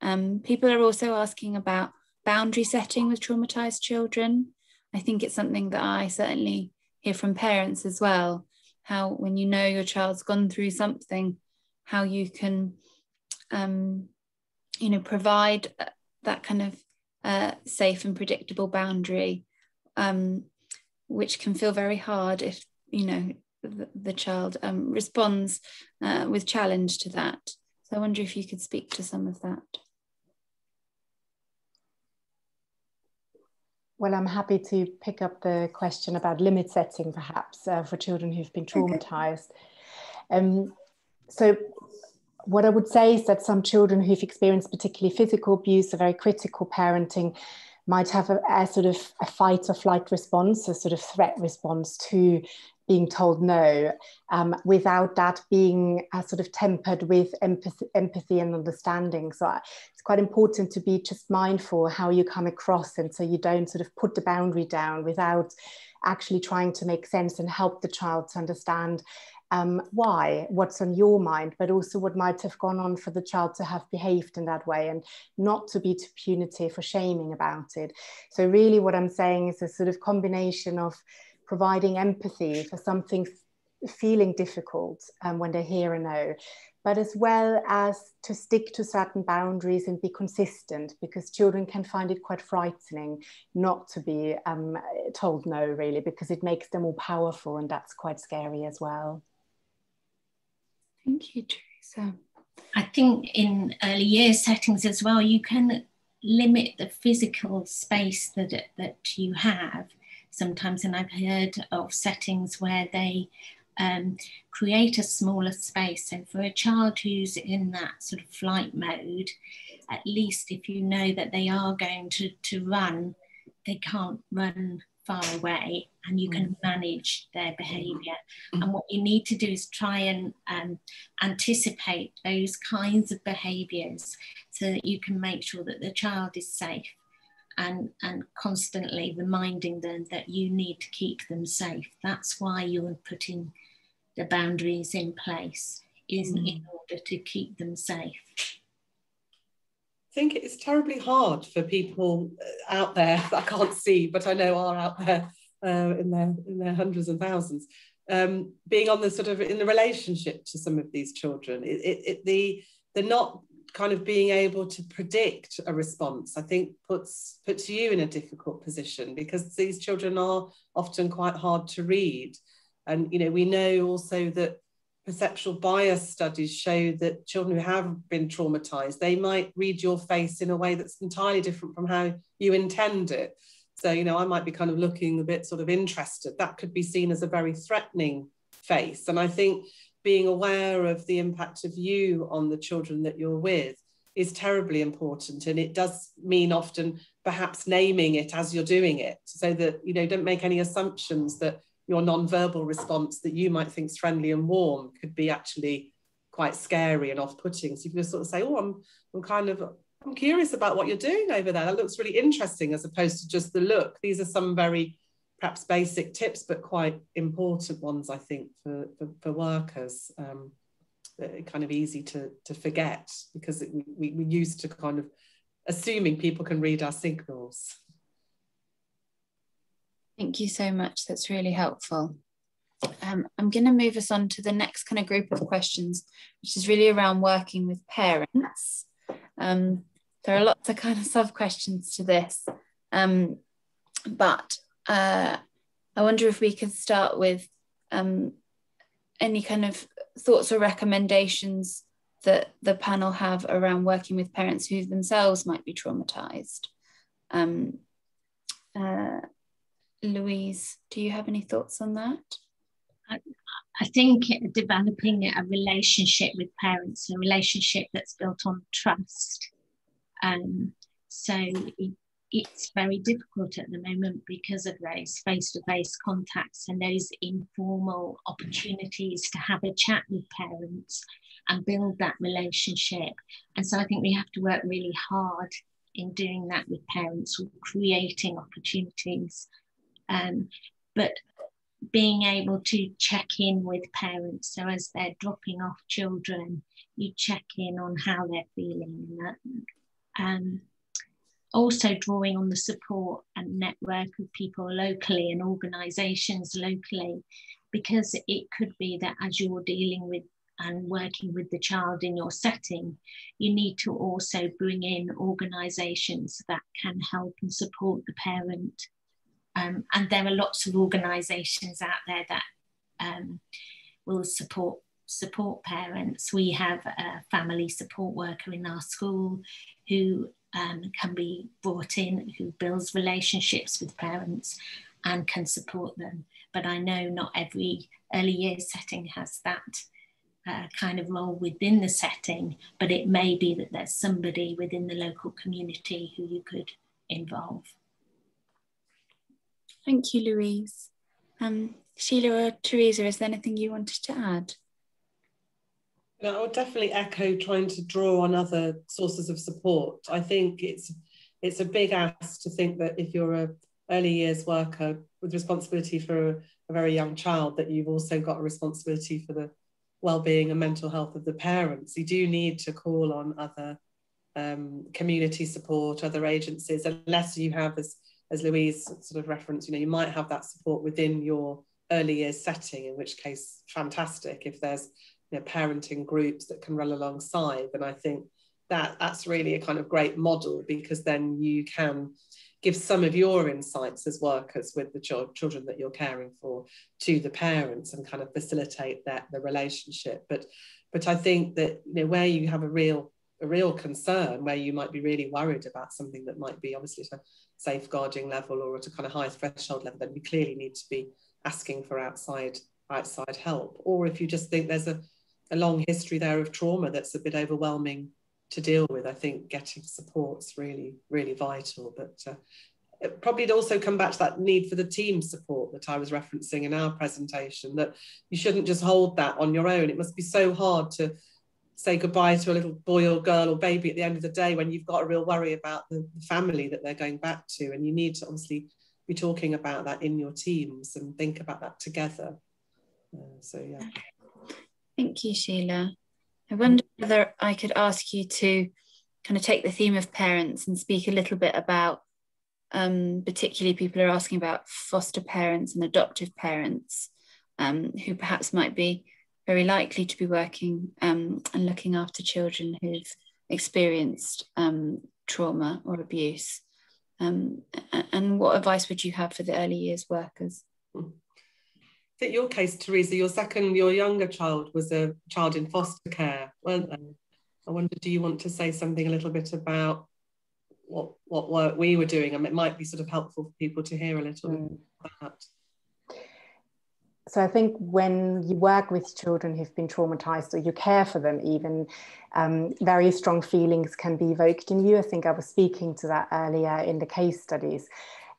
Um, people are also asking about boundary setting with traumatized children. I think it's something that I certainly hear from parents as well. How, when you know your child's gone through something, how you can, um, you know, provide uh, that kind of uh, safe and predictable boundary, um, which can feel very hard if, you know, the, the child um, responds uh, with challenge to that. So I wonder if you could speak to some of that. Well, I'm happy to pick up the question about limit setting, perhaps, uh, for children who've been traumatized. Okay. Um, so, what I would say is that some children who've experienced particularly physical abuse or very critical parenting might have a, a, sort of a fight or flight response, a sort of threat response to being told no, um, without that being uh, sort of tempered with empathy, empathy and understanding. So it's quite important to be just mindful how you come across, and so you don't sort of put the boundary down without actually trying to make sense and help the child to understand um, why, what's on your mind, but also what might have gone on for the child to have behaved in that way and not to be too punitive or shaming about it. So, really, what I'm saying is a sort of combination of providing empathy for something feeling difficult um, when they hear a no, but as well as to stick to certain boundaries and be consistent because children can find it quite frightening not to be um, told no, really, because it makes them more powerful and that's quite scary as well. Thank you, Theresa. I think in early years settings as well, you can limit the physical space that, that you have sometimes, and I've heard of settings where they um, create a smaller space. So for a child who's in that sort of flight mode, at least if you know that they are going to, to run, they can't run far away and you can mm. manage their behavior. Mm. And what you need to do is try and um, anticipate those kinds of behaviors so that you can make sure that the child is safe and, and constantly reminding them that you need to keep them safe. That's why you're putting the boundaries in place, is mm. in order to keep them safe. I think it's terribly hard for people uh, out there I can't see, but I know are out there uh, in their in their hundreds and thousands, um, being on the sort of in the relationship to some of these children. It, it, it, the they're not kind of being able to predict a response, I think puts puts you in a difficult position because these children are often quite hard to read. And you know, we know also that perceptual bias studies show that children who have been traumatized, they might read your face in a way that's entirely different from how you intend it. So, you know, I might be kind of looking a bit sort of interested. That could be seen as a very threatening face. And I think being aware of the impact of you on the children that you're with is terribly important. And it does mean often perhaps naming it as you're doing it so that, you know, don't make any assumptions that your non-verbal response that you might think is friendly and warm could be actually quite scary and off-putting. So you can just sort of say, oh, I'm, I'm kind of, I'm curious about what you're doing over there. That looks really interesting as opposed to just the look. These are some very perhaps basic tips, but quite important ones, I think, for, for, for workers. Um, kind of easy to, to forget because it, we, we used to kind of assuming people can read our signals. Thank you so much. That's really helpful. Um, I'm going to move us on to the next kind of group of questions, which is really around working with parents. Um, there are lots of kind of sub questions to this, um, but uh, I wonder if we could start with um, any kind of thoughts or recommendations that the panel have around working with parents who themselves might be traumatized. Um, uh, Louise, do you have any thoughts on that? I, I think developing a relationship with parents, a relationship that's built on trust. Um, so it, it's very difficult at the moment because of those face to face contacts and those informal opportunities to have a chat with parents and build that relationship. And so I think we have to work really hard in doing that with parents, creating opportunities um, but being able to check in with parents. So as they're dropping off children, you check in on how they're feeling. Um, also drawing on the support and network of people locally and organisations locally, because it could be that as you're dealing with and working with the child in your setting, you need to also bring in organisations that can help and support the parent um, and there are lots of organisations out there that um, will support support parents. We have a family support worker in our school who um, can be brought in, who builds relationships with parents and can support them. But I know not every early years setting has that uh, kind of role within the setting, but it may be that there's somebody within the local community who you could involve. Thank you, Louise. Um, Sheila or Theresa, is there anything you wanted to add? No, I would definitely echo trying to draw on other sources of support. I think it's it's a big ask to think that if you're a early years worker with responsibility for a, a very young child, that you've also got a responsibility for the well-being and mental health of the parents. You do need to call on other um, community support, other agencies, unless you have, as as Louise sort of referenced, you know, you might have that support within your early years setting, in which case, fantastic. If there's you know, parenting groups that can run alongside, then I think that that's really a kind of great model because then you can give some of your insights as workers with the ch- children that you're caring for to the parents and kind of facilitate that the relationship. But but I think that you know where you have a real a real concern where you might be really worried about something that might be obviously a safeguarding level or at a kind of high threshold level, then you clearly need to be asking for outside outside help. Or if you just think there's a, a long history there of trauma that's a bit overwhelming to deal with, I think getting support's really, really vital. But uh, it probably also come back to that need for the team support that I was referencing in our presentation, that you shouldn't just hold that on your own. It must be so hard to say goodbye to a little boy or girl or baby at the end of the day when you've got a real worry about the family that they're going back to. And you need to obviously be talking about that in your teams and think about that together. Uh, so yeah. Thank you sheila. I wonder whether i could ask you to kind of take the theme of parents and speak a little bit about um, particularly people are asking about foster parents and adoptive parents um, who perhaps might be very likely to be working um, and looking after children who've experienced um, trauma or abuse. Um, and what advice would you have for the early years workers? I think your case, Theresa, your second, your younger child was a child in foster care, weren't they? I wonder, do you want to say something a little bit about what what work we were doing? I mean, it might be sort of helpful for people to hear a little mm. bit about that so I think when you work with children who've been traumatized or you care for them, even um, very strong feelings can be evoked in you. I think I was speaking to that earlier in the case studies.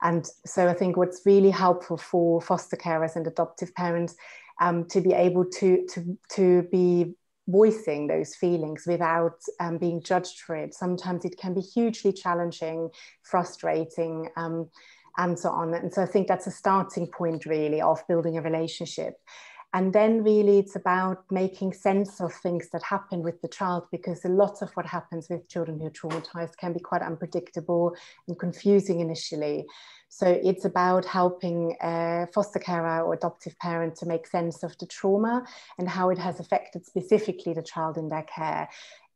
And so I think what's really helpful for foster carers and adoptive parents um, to be able to, to, to be voicing those feelings without um, being judged for it. Sometimes it can be hugely challenging, frustrating. And so on. And so I think that's a starting point really of building a relationship. And then really it's about making sense of things that happen with the child because a lot of what happens with children who are traumatized can be quite unpredictable and confusing initially. So it's about helping a foster carer or adoptive parent to make sense of the trauma and how it has affected specifically the child in their care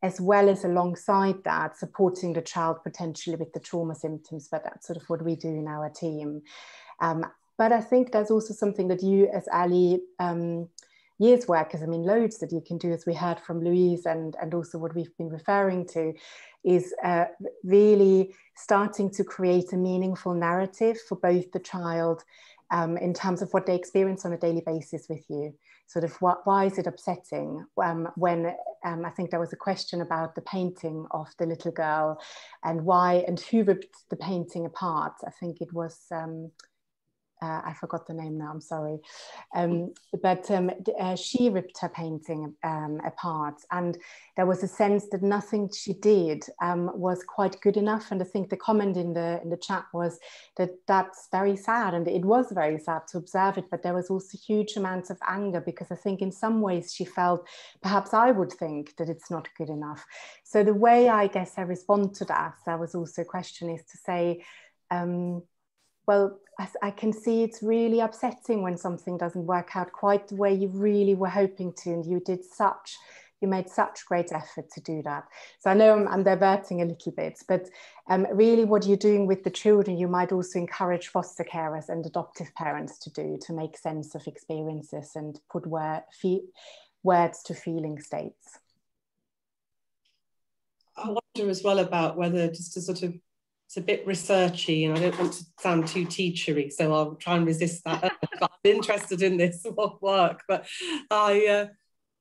as well as alongside that, supporting the child potentially with the trauma symptoms. But that's sort of what we do in our team. Um, but I think there's also something that you, as Ali, um, years workers, I mean, loads that you can do, as we heard from Louise, and, and also what we've been referring to, is uh, really starting to create a meaningful narrative for both the child um, in terms of what they experience on a daily basis with you sort of why is it upsetting um, when um, I think there was a question about the painting of the little girl and why and who ripped the painting apart. I think it was um, uh, I forgot the name now, I'm sorry. Um, but um, uh, she ripped her painting um, apart, and there was a sense that nothing she did um, was quite good enough. And I think the comment in the in the chat was that that's very sad, and it was very sad to observe it. But there was also huge amounts of anger because I think in some ways she felt perhaps I would think that it's not good enough. So the way I guess I respond to that, that was also a question, is to say. Well, I, I, can see it's really upsetting when something doesn't work out quite the way you really were hoping to, and you did such, you made such great effort to do that. So I know I'm, I'm diverting a little bit, but um, really what you're doing with the children, you might also encourage foster carers and adoptive parents to do to make sense of experiences and put word, words to feeling states. I wonder as well about whether just to sort of it's a bit researchy and I don't want to sound too teachery, so I'll try and resist that. but I'm interested in this work. But I,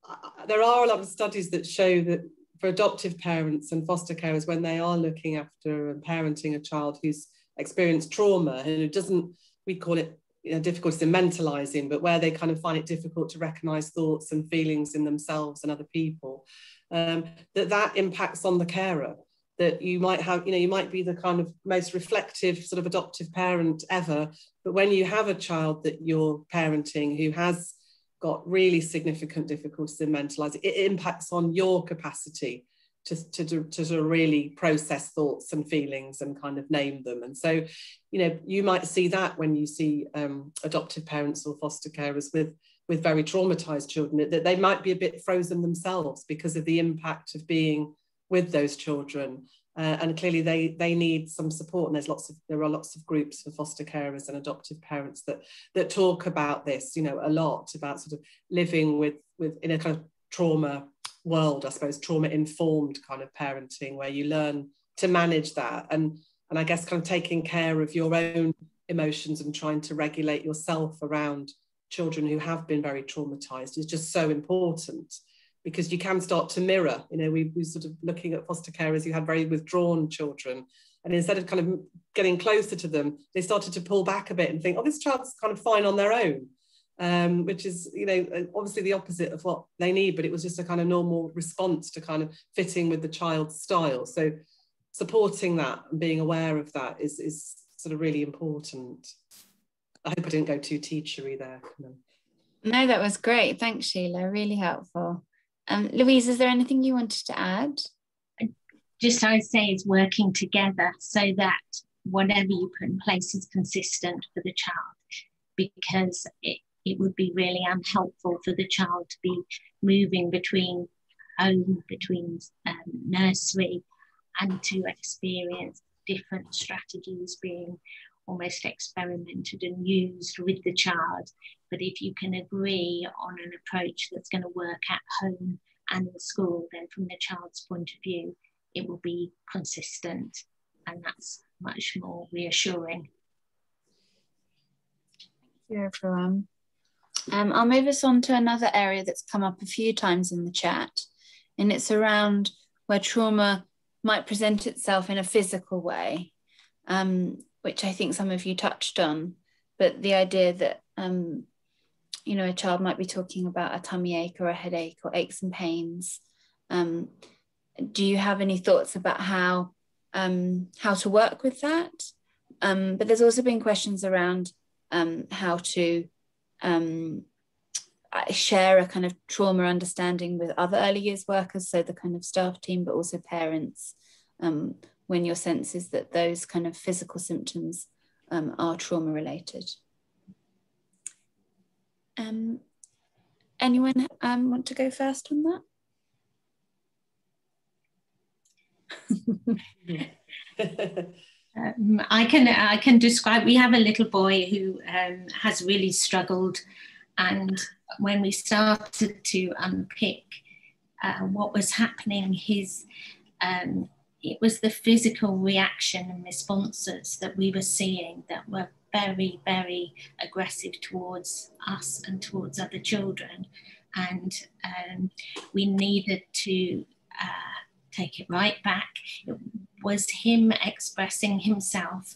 uh, there are a lot of studies that show that for adoptive parents and foster carers, when they are looking after and parenting a child who's experienced trauma and who doesn't, we call it you know, difficulties in mentalizing, but where they kind of find it difficult to recognize thoughts and feelings in themselves and other people, um, that that impacts on the carer that you might have, you know, you might be the kind of most reflective sort of adoptive parent ever. But when you have a child that you're parenting who has got really significant difficulties in mentalizing, it impacts on your capacity to, to, to, really process thoughts and feelings and kind of name them. And so, you know, you might see that when you see um, adoptive parents or foster carers with with very traumatized children, that they might be a bit frozen themselves because of the impact of being with those children. Uh, and clearly they they need some support and there's lots of there are lots of groups for foster carers and adoptive parents that that talk about this you know a lot about sort of living with with in a kind of trauma world i suppose trauma informed kind of parenting where you learn to manage that and and i guess kind of taking care of your own emotions and trying to regulate yourself around children who have been very traumatized is just so important because you can start to mirror. You know, we were sort of looking at foster carers who had very withdrawn children. And instead of kind of getting closer to them, they started to pull back a bit and think, oh, this child's kind of fine on their own, um, which is, you know, obviously the opposite of what they need, but it was just a kind of normal response to kind of fitting with the child's style. So supporting that and being aware of that is, is sort of really important. I hope I didn't go too teachery there. No, that was great. Thanks, Sheila. Really helpful. Um, Louise, is there anything you wanted to add? Just I would say is working together so that whatever you put in place is consistent for the child because it, it would be really unhelpful for the child to be moving between home, between um, nursery, and to experience different strategies being almost experimented and used with the child. But if you can agree on an approach that's going to work at home and in school, then from the child's point of view, it will be consistent and that's much more reassuring. Thank you, everyone. Um, I'll move us on to another area that's come up a few times in the chat, and it's around where trauma might present itself in a physical way. Um, which I think some of you touched on, but the idea that um, you know a child might be talking about a tummy ache or a headache or aches and pains. Um, do you have any thoughts about how um, how to work with that? Um, but there's also been questions around um, how to um, share a kind of trauma understanding with other early years workers, so the kind of staff team, but also parents. Um, when your sense is that those kind of physical symptoms are trauma related. Um, anyone um, want to go first on that? um, I can I can describe. We have a little boy who um, has really struggled, and when we started to unpick uh, what was happening, his um, it was the physical reaction and responses that we were seeing that were very, very aggressive towards us and towards other children. And um, we needed to uh, take it right back. It was him expressing himself.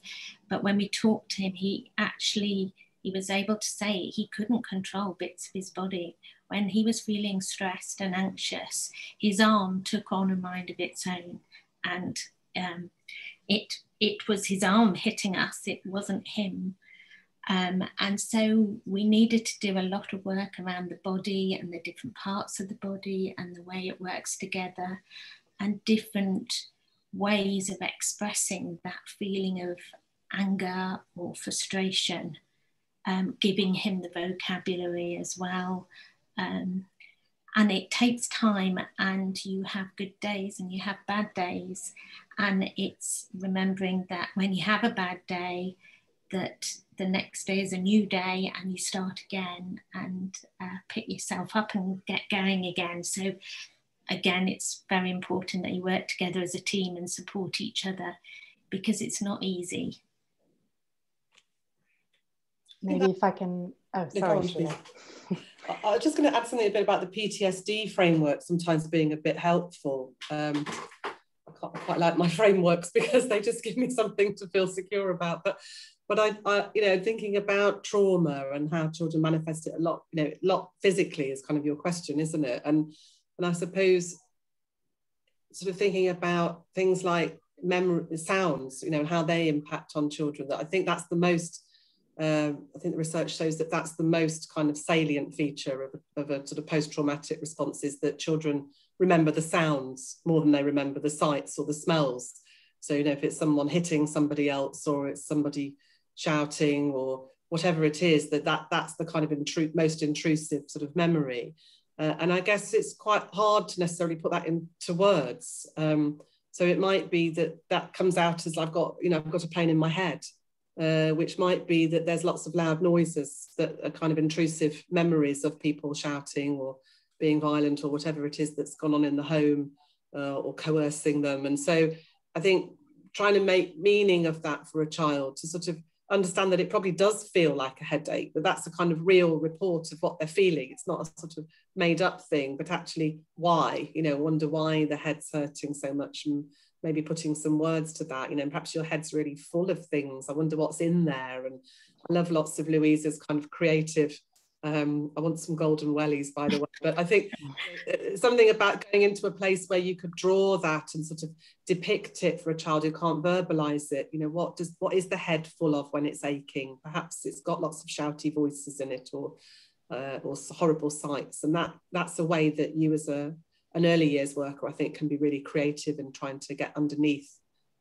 But when we talked to him, he actually he was able to say he couldn't control bits of his body. When he was feeling stressed and anxious, his arm took on a mind of its own and um, it it was his arm hitting us. It wasn't him. Um, and so we needed to do a lot of work around the body and the different parts of the body and the way it works together and different ways of expressing that feeling of anger or frustration, um, giving him the vocabulary as well. Um, and it takes time and you have good days and you have bad days and it's remembering that when you have a bad day that the next day is a new day and you start again and uh, pick yourself up and get going again. So again it's very important that you work together as a team and support each other because it's not easy. Maybe if i can oh sorry I was just going to add something a bit about the PTSD framework sometimes being a bit helpful. Um, I quite like my frameworks because they just give me something to feel secure about. But but I, I, you know thinking about trauma and how children manifest it a lot you know a lot physically is kind of your question isn't it and and I suppose sort of thinking about things like memory sounds you know and how they impact on children that I think that's the most um, I think the research shows that that's the most kind of salient feature of, of a sort of post-traumatic response is that children remember the sounds more than they remember the sights or the smells. So, you know, if it's someone hitting somebody else or it's somebody shouting or whatever it is, that, that that's the kind of intru- most intrusive sort of memory. Uh, and I guess it's quite hard to necessarily put that into words. Um, so it might be that that comes out as I've got, you know, I've got a pain in my head uh, which might be that there's lots of loud noises that are kind of intrusive memories of people shouting or being violent or whatever it is that's gone on in the home uh, or coercing them. And so I think trying to make meaning of that for a child to sort of understand that it probably does feel like a headache, that that's a kind of real report of what they're feeling. It's not a sort of made up thing, but actually why, you know, wonder why the head's hurting so much and maybe putting some words to that you know perhaps your head's really full of things i wonder what's in there and i love lots of Louise's kind of creative um, I want some golden wellies, by the way. But I think uh, something about going into a place where you could draw that and sort of depict it for a child who can't verbalize it. You know, what does what is the head full of when it's aching? Perhaps it's got lots of shouty voices in it, or uh, or horrible sights, and that that's a way that you as a an early years worker, I think, can be really creative in trying to get underneath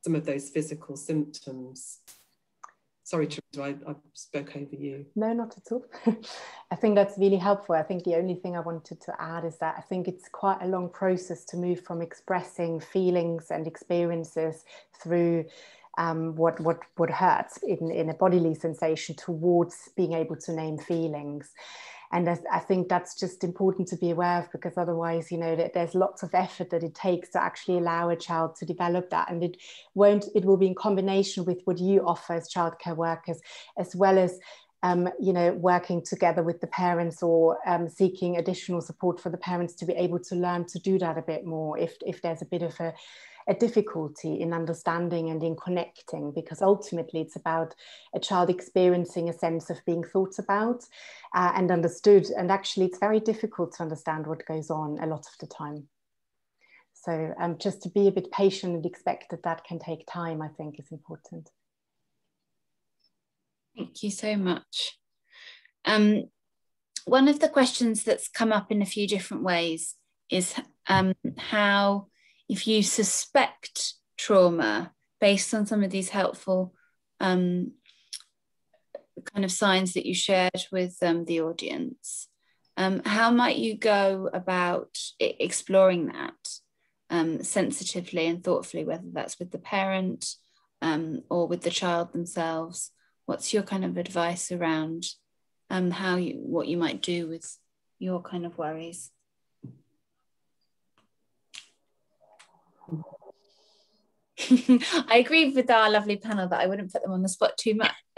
some of those physical symptoms. Sorry, Theresa, I, I spoke over you. No, not at all. I think that's really helpful. I think the only thing I wanted to add is that I think it's quite a long process to move from expressing feelings and experiences through um, what what what hurts in, in a bodily sensation towards being able to name feelings and I think that's just important to be aware of because otherwise you know that there's lots of effort that it takes to actually allow a child to develop that. And it won't it will be in combination with what you offer as childcare workers as well as um, you know, working together with the parents or um, seeking additional support for the parents to be able to learn to do that a bit more if, if there's a bit of a, a difficulty in understanding and in connecting because ultimately it's about a child experiencing a sense of being thought about uh, and understood. And actually it's very difficult to understand what goes on a lot of the time. So um, just to be a bit patient and expect that that can take time i think is important. Thank you so much. Um, one of the questions that's come up in a few different ways is um, how if you suspect trauma based on some of these helpful um, kind of signs that you shared with um, the audience, um, how might you go about exploring that um, sensitively and thoughtfully, whether that's with the parent um, or with the child themselves? What's your kind of advice around um, how you what you might do with your kind of worries? I agree with our lovely panel that I wouldn't put them on the spot too much.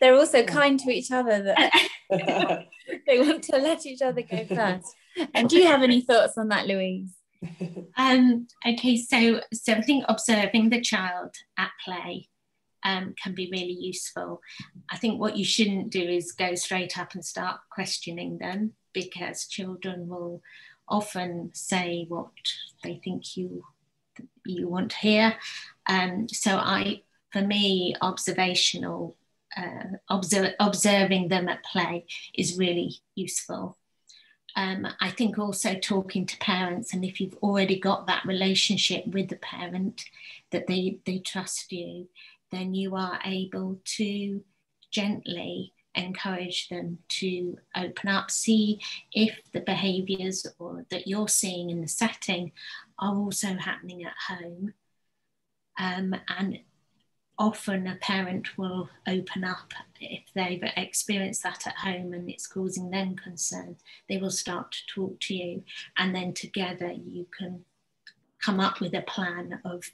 They're also kind to each other that they want to let each other go first. And do you have any thoughts on that, Louise? Um, okay, so so I think observing the child at play um, can be really useful. I think what you shouldn't do is go straight up and start questioning them because children will often say what they think you you want to hear. Um, so I, for me, observational, uh, observe, observing them at play is really useful. Um, I think also talking to parents, and if you've already got that relationship with the parent that they, they trust you, then you are able to gently encourage them to open up, see if the behaviours or that you're seeing in the setting are also happening at home. Um, and often a parent will open up if they've experienced that at home and it's causing them concern. They will start to talk to you, and then together you can come up with a plan of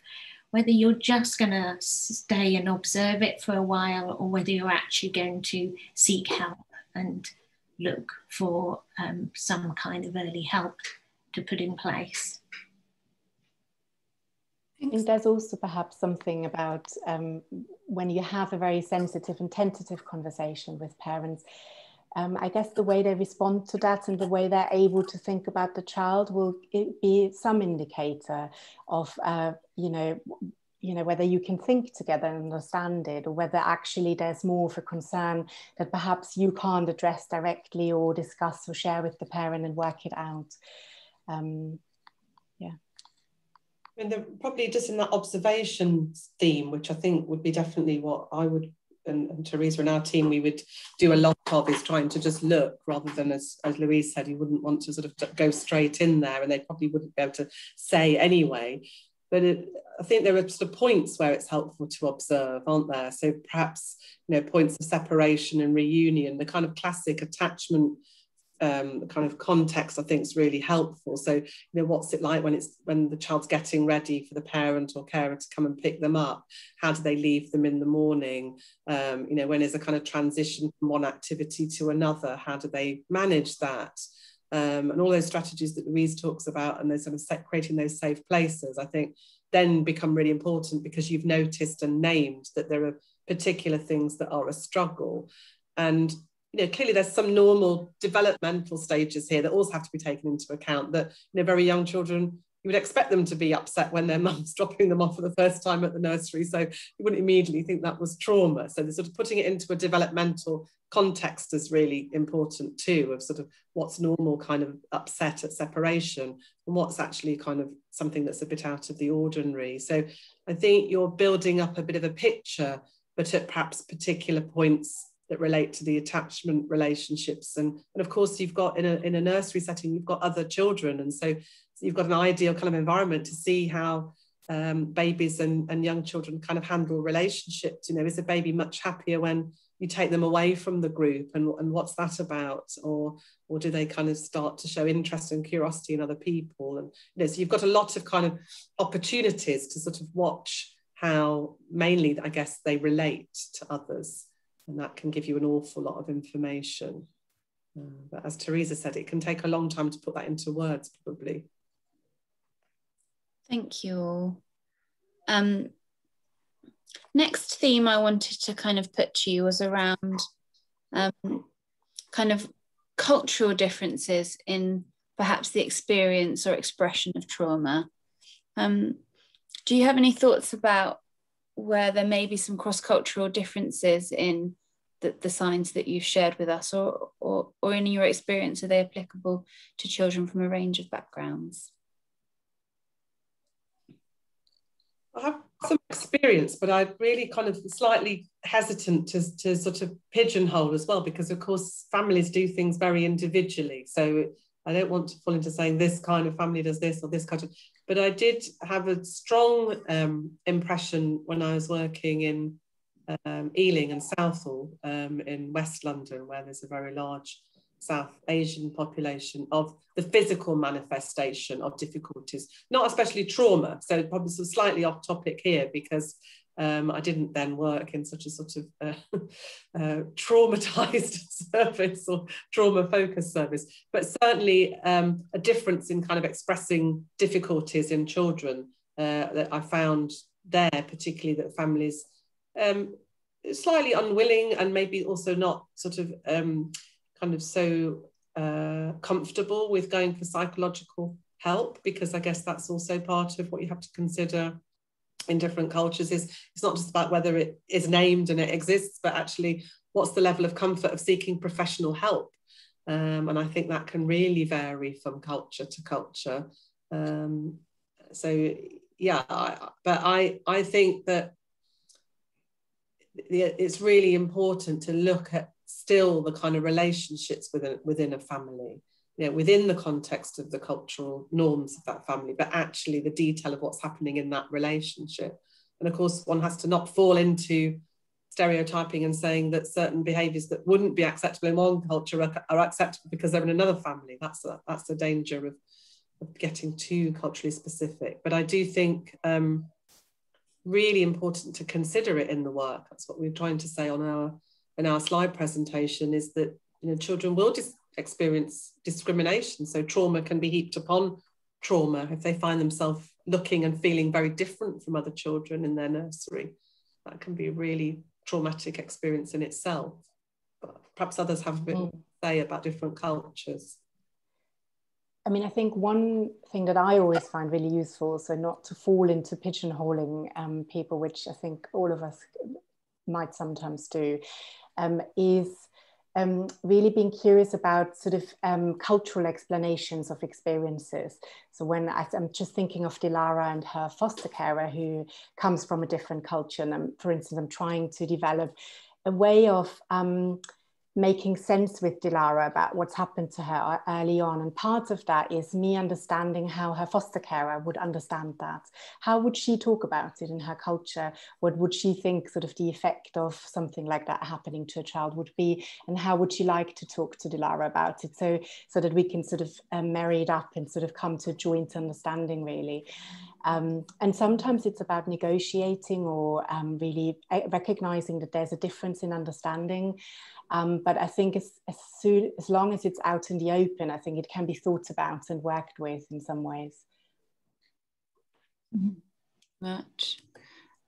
whether you're just going to stay and observe it for a while or whether you're actually going to seek help and look for um, some kind of early help to put in place. I think there's also perhaps something about um, when you have a very sensitive and tentative conversation with parents. Um, I guess the way they respond to that and the way they're able to think about the child will be some indicator of, uh, you know, you know whether you can think together and understand it or whether actually there's more of a concern that perhaps you can't address directly or discuss or share with the parent and work it out. Um, yeah. And probably just in that observation theme which i think would be definitely what i would and, and, Theresa and our team, we would do a lot of is trying to just look rather than, as, as Louise said, you wouldn't want to sort of go straight in there and they probably wouldn't be able to say anyway but it, I think there are sort of points where it's helpful to observe, aren't there? So perhaps you know points of separation and reunion, the kind of classic attachment um, kind of context I think is really helpful. So you know what's it like when it's when the child's getting ready for the parent or carer to come and pick them up? How do they leave them in the morning? Um, you know when is a kind of transition from one activity to another? How do they manage that? um, and all those strategies that Louise talks about and those sort of creating those safe places, I think then become really important because you've noticed and named that there are particular things that are a struggle. And you know, clearly there's some normal developmental stages here that also have to be taken into account that you know very young children you would expect them to be upset when their mum's dropping them off for the first time at the nursery. So you wouldn't immediately think that was trauma. So the sort of putting it into a developmental context is really important too, of sort of what's normal kind of upset at separation and what's actually kind of something that's a bit out of the ordinary. So I think you're building up a bit of a picture but at perhaps particular points that relate to the attachment relationships. And, and of course, you've got in a, in a nursery setting, you've got other children. And so, you've got an ideal kind of environment to see how um, babies and, and young children kind of handle relationships. You know, is a baby much happier when you take them away from the group and, and what's that about? Or, or do they kind of start to show interest and curiosity in other people? And you know, so you've got a lot of kind of opportunities to sort of watch how mainly, I guess, they relate to others and that can give you an awful lot of information. Uh, but as Theresa said, it can take a long time to put that into words, probably. Thank you. Um, next theme I wanted to kind of put to you was around um, kind of cultural differences in perhaps the experience or expression of trauma. Um, do you have any thoughts about where there may be some cross-cultural differences in the, the signs that you've shared with us or, or, or in your experience, are they applicable to children from a range of backgrounds? I have some experience, but I'm really kind of slightly hesitant to, to sort of pigeonhole as well, because of course families do things very individually. So I don't want to fall into saying this kind of family does this or this kind of, but I did have a strong um, impression when I was working in um, Ealing and Southall um, in West London, where there's a very large South Asian population of the physical manifestation of difficulties, not especially trauma. So probably some slightly off topic here because um, I didn't then work in such a sort of uh, uh, traumatized service or trauma focused service, but certainly um, a difference in kind of expressing difficulties in children uh, that I found there, particularly that families um, slightly unwilling and maybe also not sort of um, kind of so uh, comfortable with going for psychological help because I guess that's also part of what you have to consider in different cultures is it's not just about whether it is named and it exists but actually what's the level of comfort of seeking professional help? Um, and I think that can really vary from culture to culture. Um, so yeah I, but I I think that it's really important to look at still the kind of relationships within within a family. You know, within the context of the cultural norms of that family but actually the detail of what's happening in that relationship. And of course one has to not fall into stereotyping and saying that certain behaviors that wouldn't be acceptable in one culture are, are acceptable because they're in another family. That's a, that's the danger of, of getting too culturally specific. But i do think um, really important to consider it in the work. That's what we're trying to say on our in our slide presentation is that you know children will dis- experience discrimination. So trauma can be heaped upon trauma if they find themselves looking and feeling very different from other children in their nursery. That can be a really traumatic experience in itself. But perhaps others have a bit mm. to say about different cultures. I mean, I think one thing that I always find really useful, so not to fall into pigeonholing um, people, which I think all of us might sometimes do, um, is um, really being curious about sort of um, cultural explanations of experiences. So when I, am just thinking of Dilara and her foster carer who comes from a different culture, and I'm, for instance, I'm trying to develop a way of um, making sense with Dilara about what's happened to her early on. And part of that is me understanding how her foster carer would understand that. How would she talk about it in her culture? What would she think sort of the effect of something like that happening to a child would be? And how would she like to talk to Dilara about it? So, so that we can sort of um, marry it up and sort of come to a joint understanding really. Um, and sometimes it's about negotiating or um, really eh, recognizing that there's a difference in understanding. Um, but I think as, as, soon, as long as it's out in the open, I think it can be thought about and worked with in some ways. Much.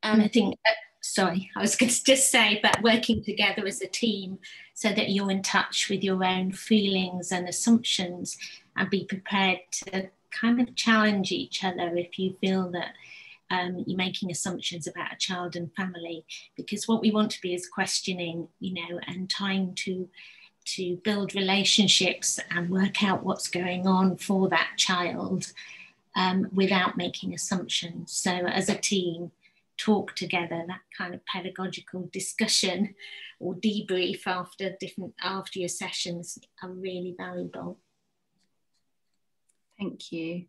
Um, and I think, uh, sorry, I was going to just say, but working together as a team so that you're in touch with your own feelings and assumptions and be prepared to kind of challenge each other if you feel that um, you're making assumptions about a child and family because what we want to be is questioning you know and trying to to build relationships and work out what's going on for that child um, without making assumptions so as a team talk together, that kind of pedagogical discussion or debrief after different after your sessions are really valuable. Thank you.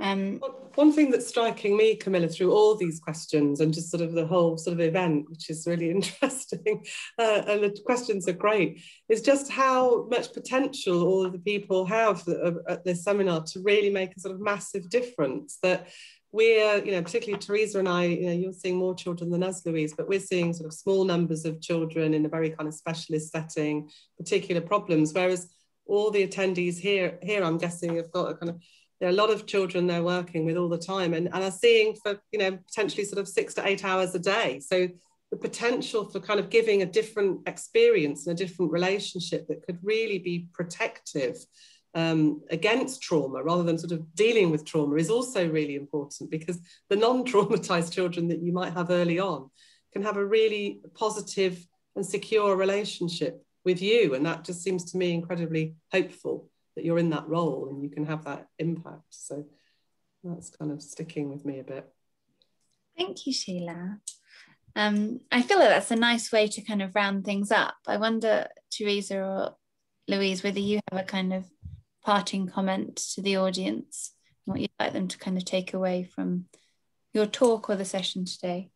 Um, One thing that's striking me, Camilla, through all these questions and just sort of the whole sort of event, which is really interesting, uh, and the questions are great, is just how much potential all of the people have at this seminar to really make a sort of massive difference. That we're, you know, particularly Theresa and I, you know, you're seeing more children than us, Louise, but we're seeing sort of small numbers of children in a very kind of specialist setting, particular problems, whereas all the attendees here, here I'm guessing have got a kind of there are a lot of children they're working with all the time and, and are seeing for you know potentially sort of six to eight hours a day. So the potential for kind of giving a different experience and a different relationship that could really be protective um, against trauma rather than sort of dealing with trauma is also really important because the non-traumatized children that you might have early on can have a really positive and secure relationship with you and that just seems to me incredibly hopeful that you're in that role and you can have that impact. So that's kind of sticking with me a bit. Thank you, Sheila. Um, I feel like that's a nice way to kind of round things up. I wonder, Theresa or Louise, whether you have a kind of parting comment to the audience, what you'd like them to kind of take away from your talk or the session today.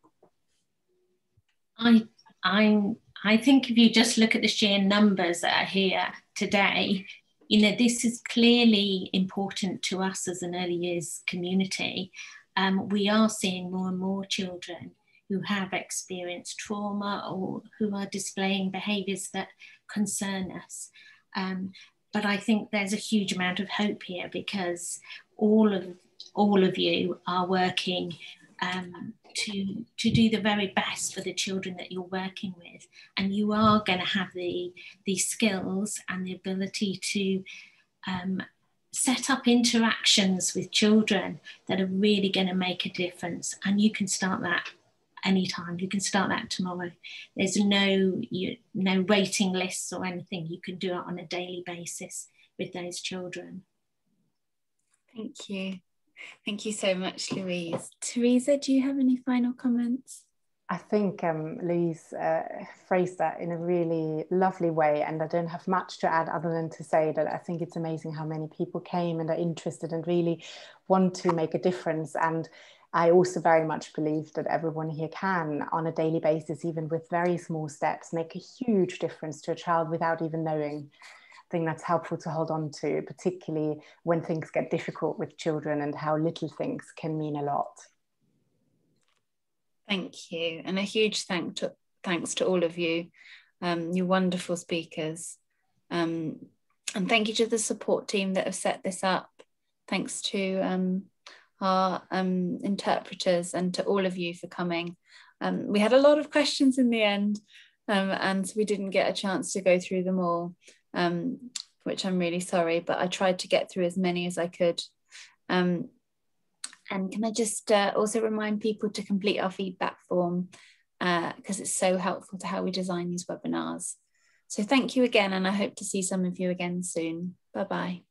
I, I, I think if you just look at the sheer numbers that are here today, you know, this is clearly important to us as an early years community. Um, we are seeing more and more children who have experienced trauma or who are displaying behaviours that concern us. Um, but I think there's a huge amount of hope here because all of all of you are working um, to to do the very best for the children that you're working with. And you are going to have the the skills and the ability to um, set up interactions with children that are really going to make a difference. And you can start that anytime. You can start that tomorrow. There's no you, no waiting lists or anything. You can do it on a daily basis with those children. Thank you Thank you so much, Louise. Theresa, do you have any final comments? I think um, Louise uh, phrased that in a really lovely way, and I don't have much to add other than to say that I think it's amazing how many people came and are interested and really want to make a difference. And I also very much believe that everyone here can, on a daily basis, even with very small steps, make a huge difference to a child without even knowing think that's helpful to hold on to, particularly when things get difficult with children and how little things can mean a lot. Thank you. And a huge thank to, thanks to all of you, um, you wonderful speakers. Um, and thank you to the support team that have set this up. Thanks to um, our um, interpreters and to all of you for coming. Um, we had a lot of questions in the end, um, and we didn't get a chance to go through them all um, which I'm really sorry, but I tried to get through as many as I could. Um, and can I just uh, also remind people to complete our feedback form because uh, it's so helpful to how we design these webinars. So thank you again, and I hope to see some of you again soon. Bye-bye.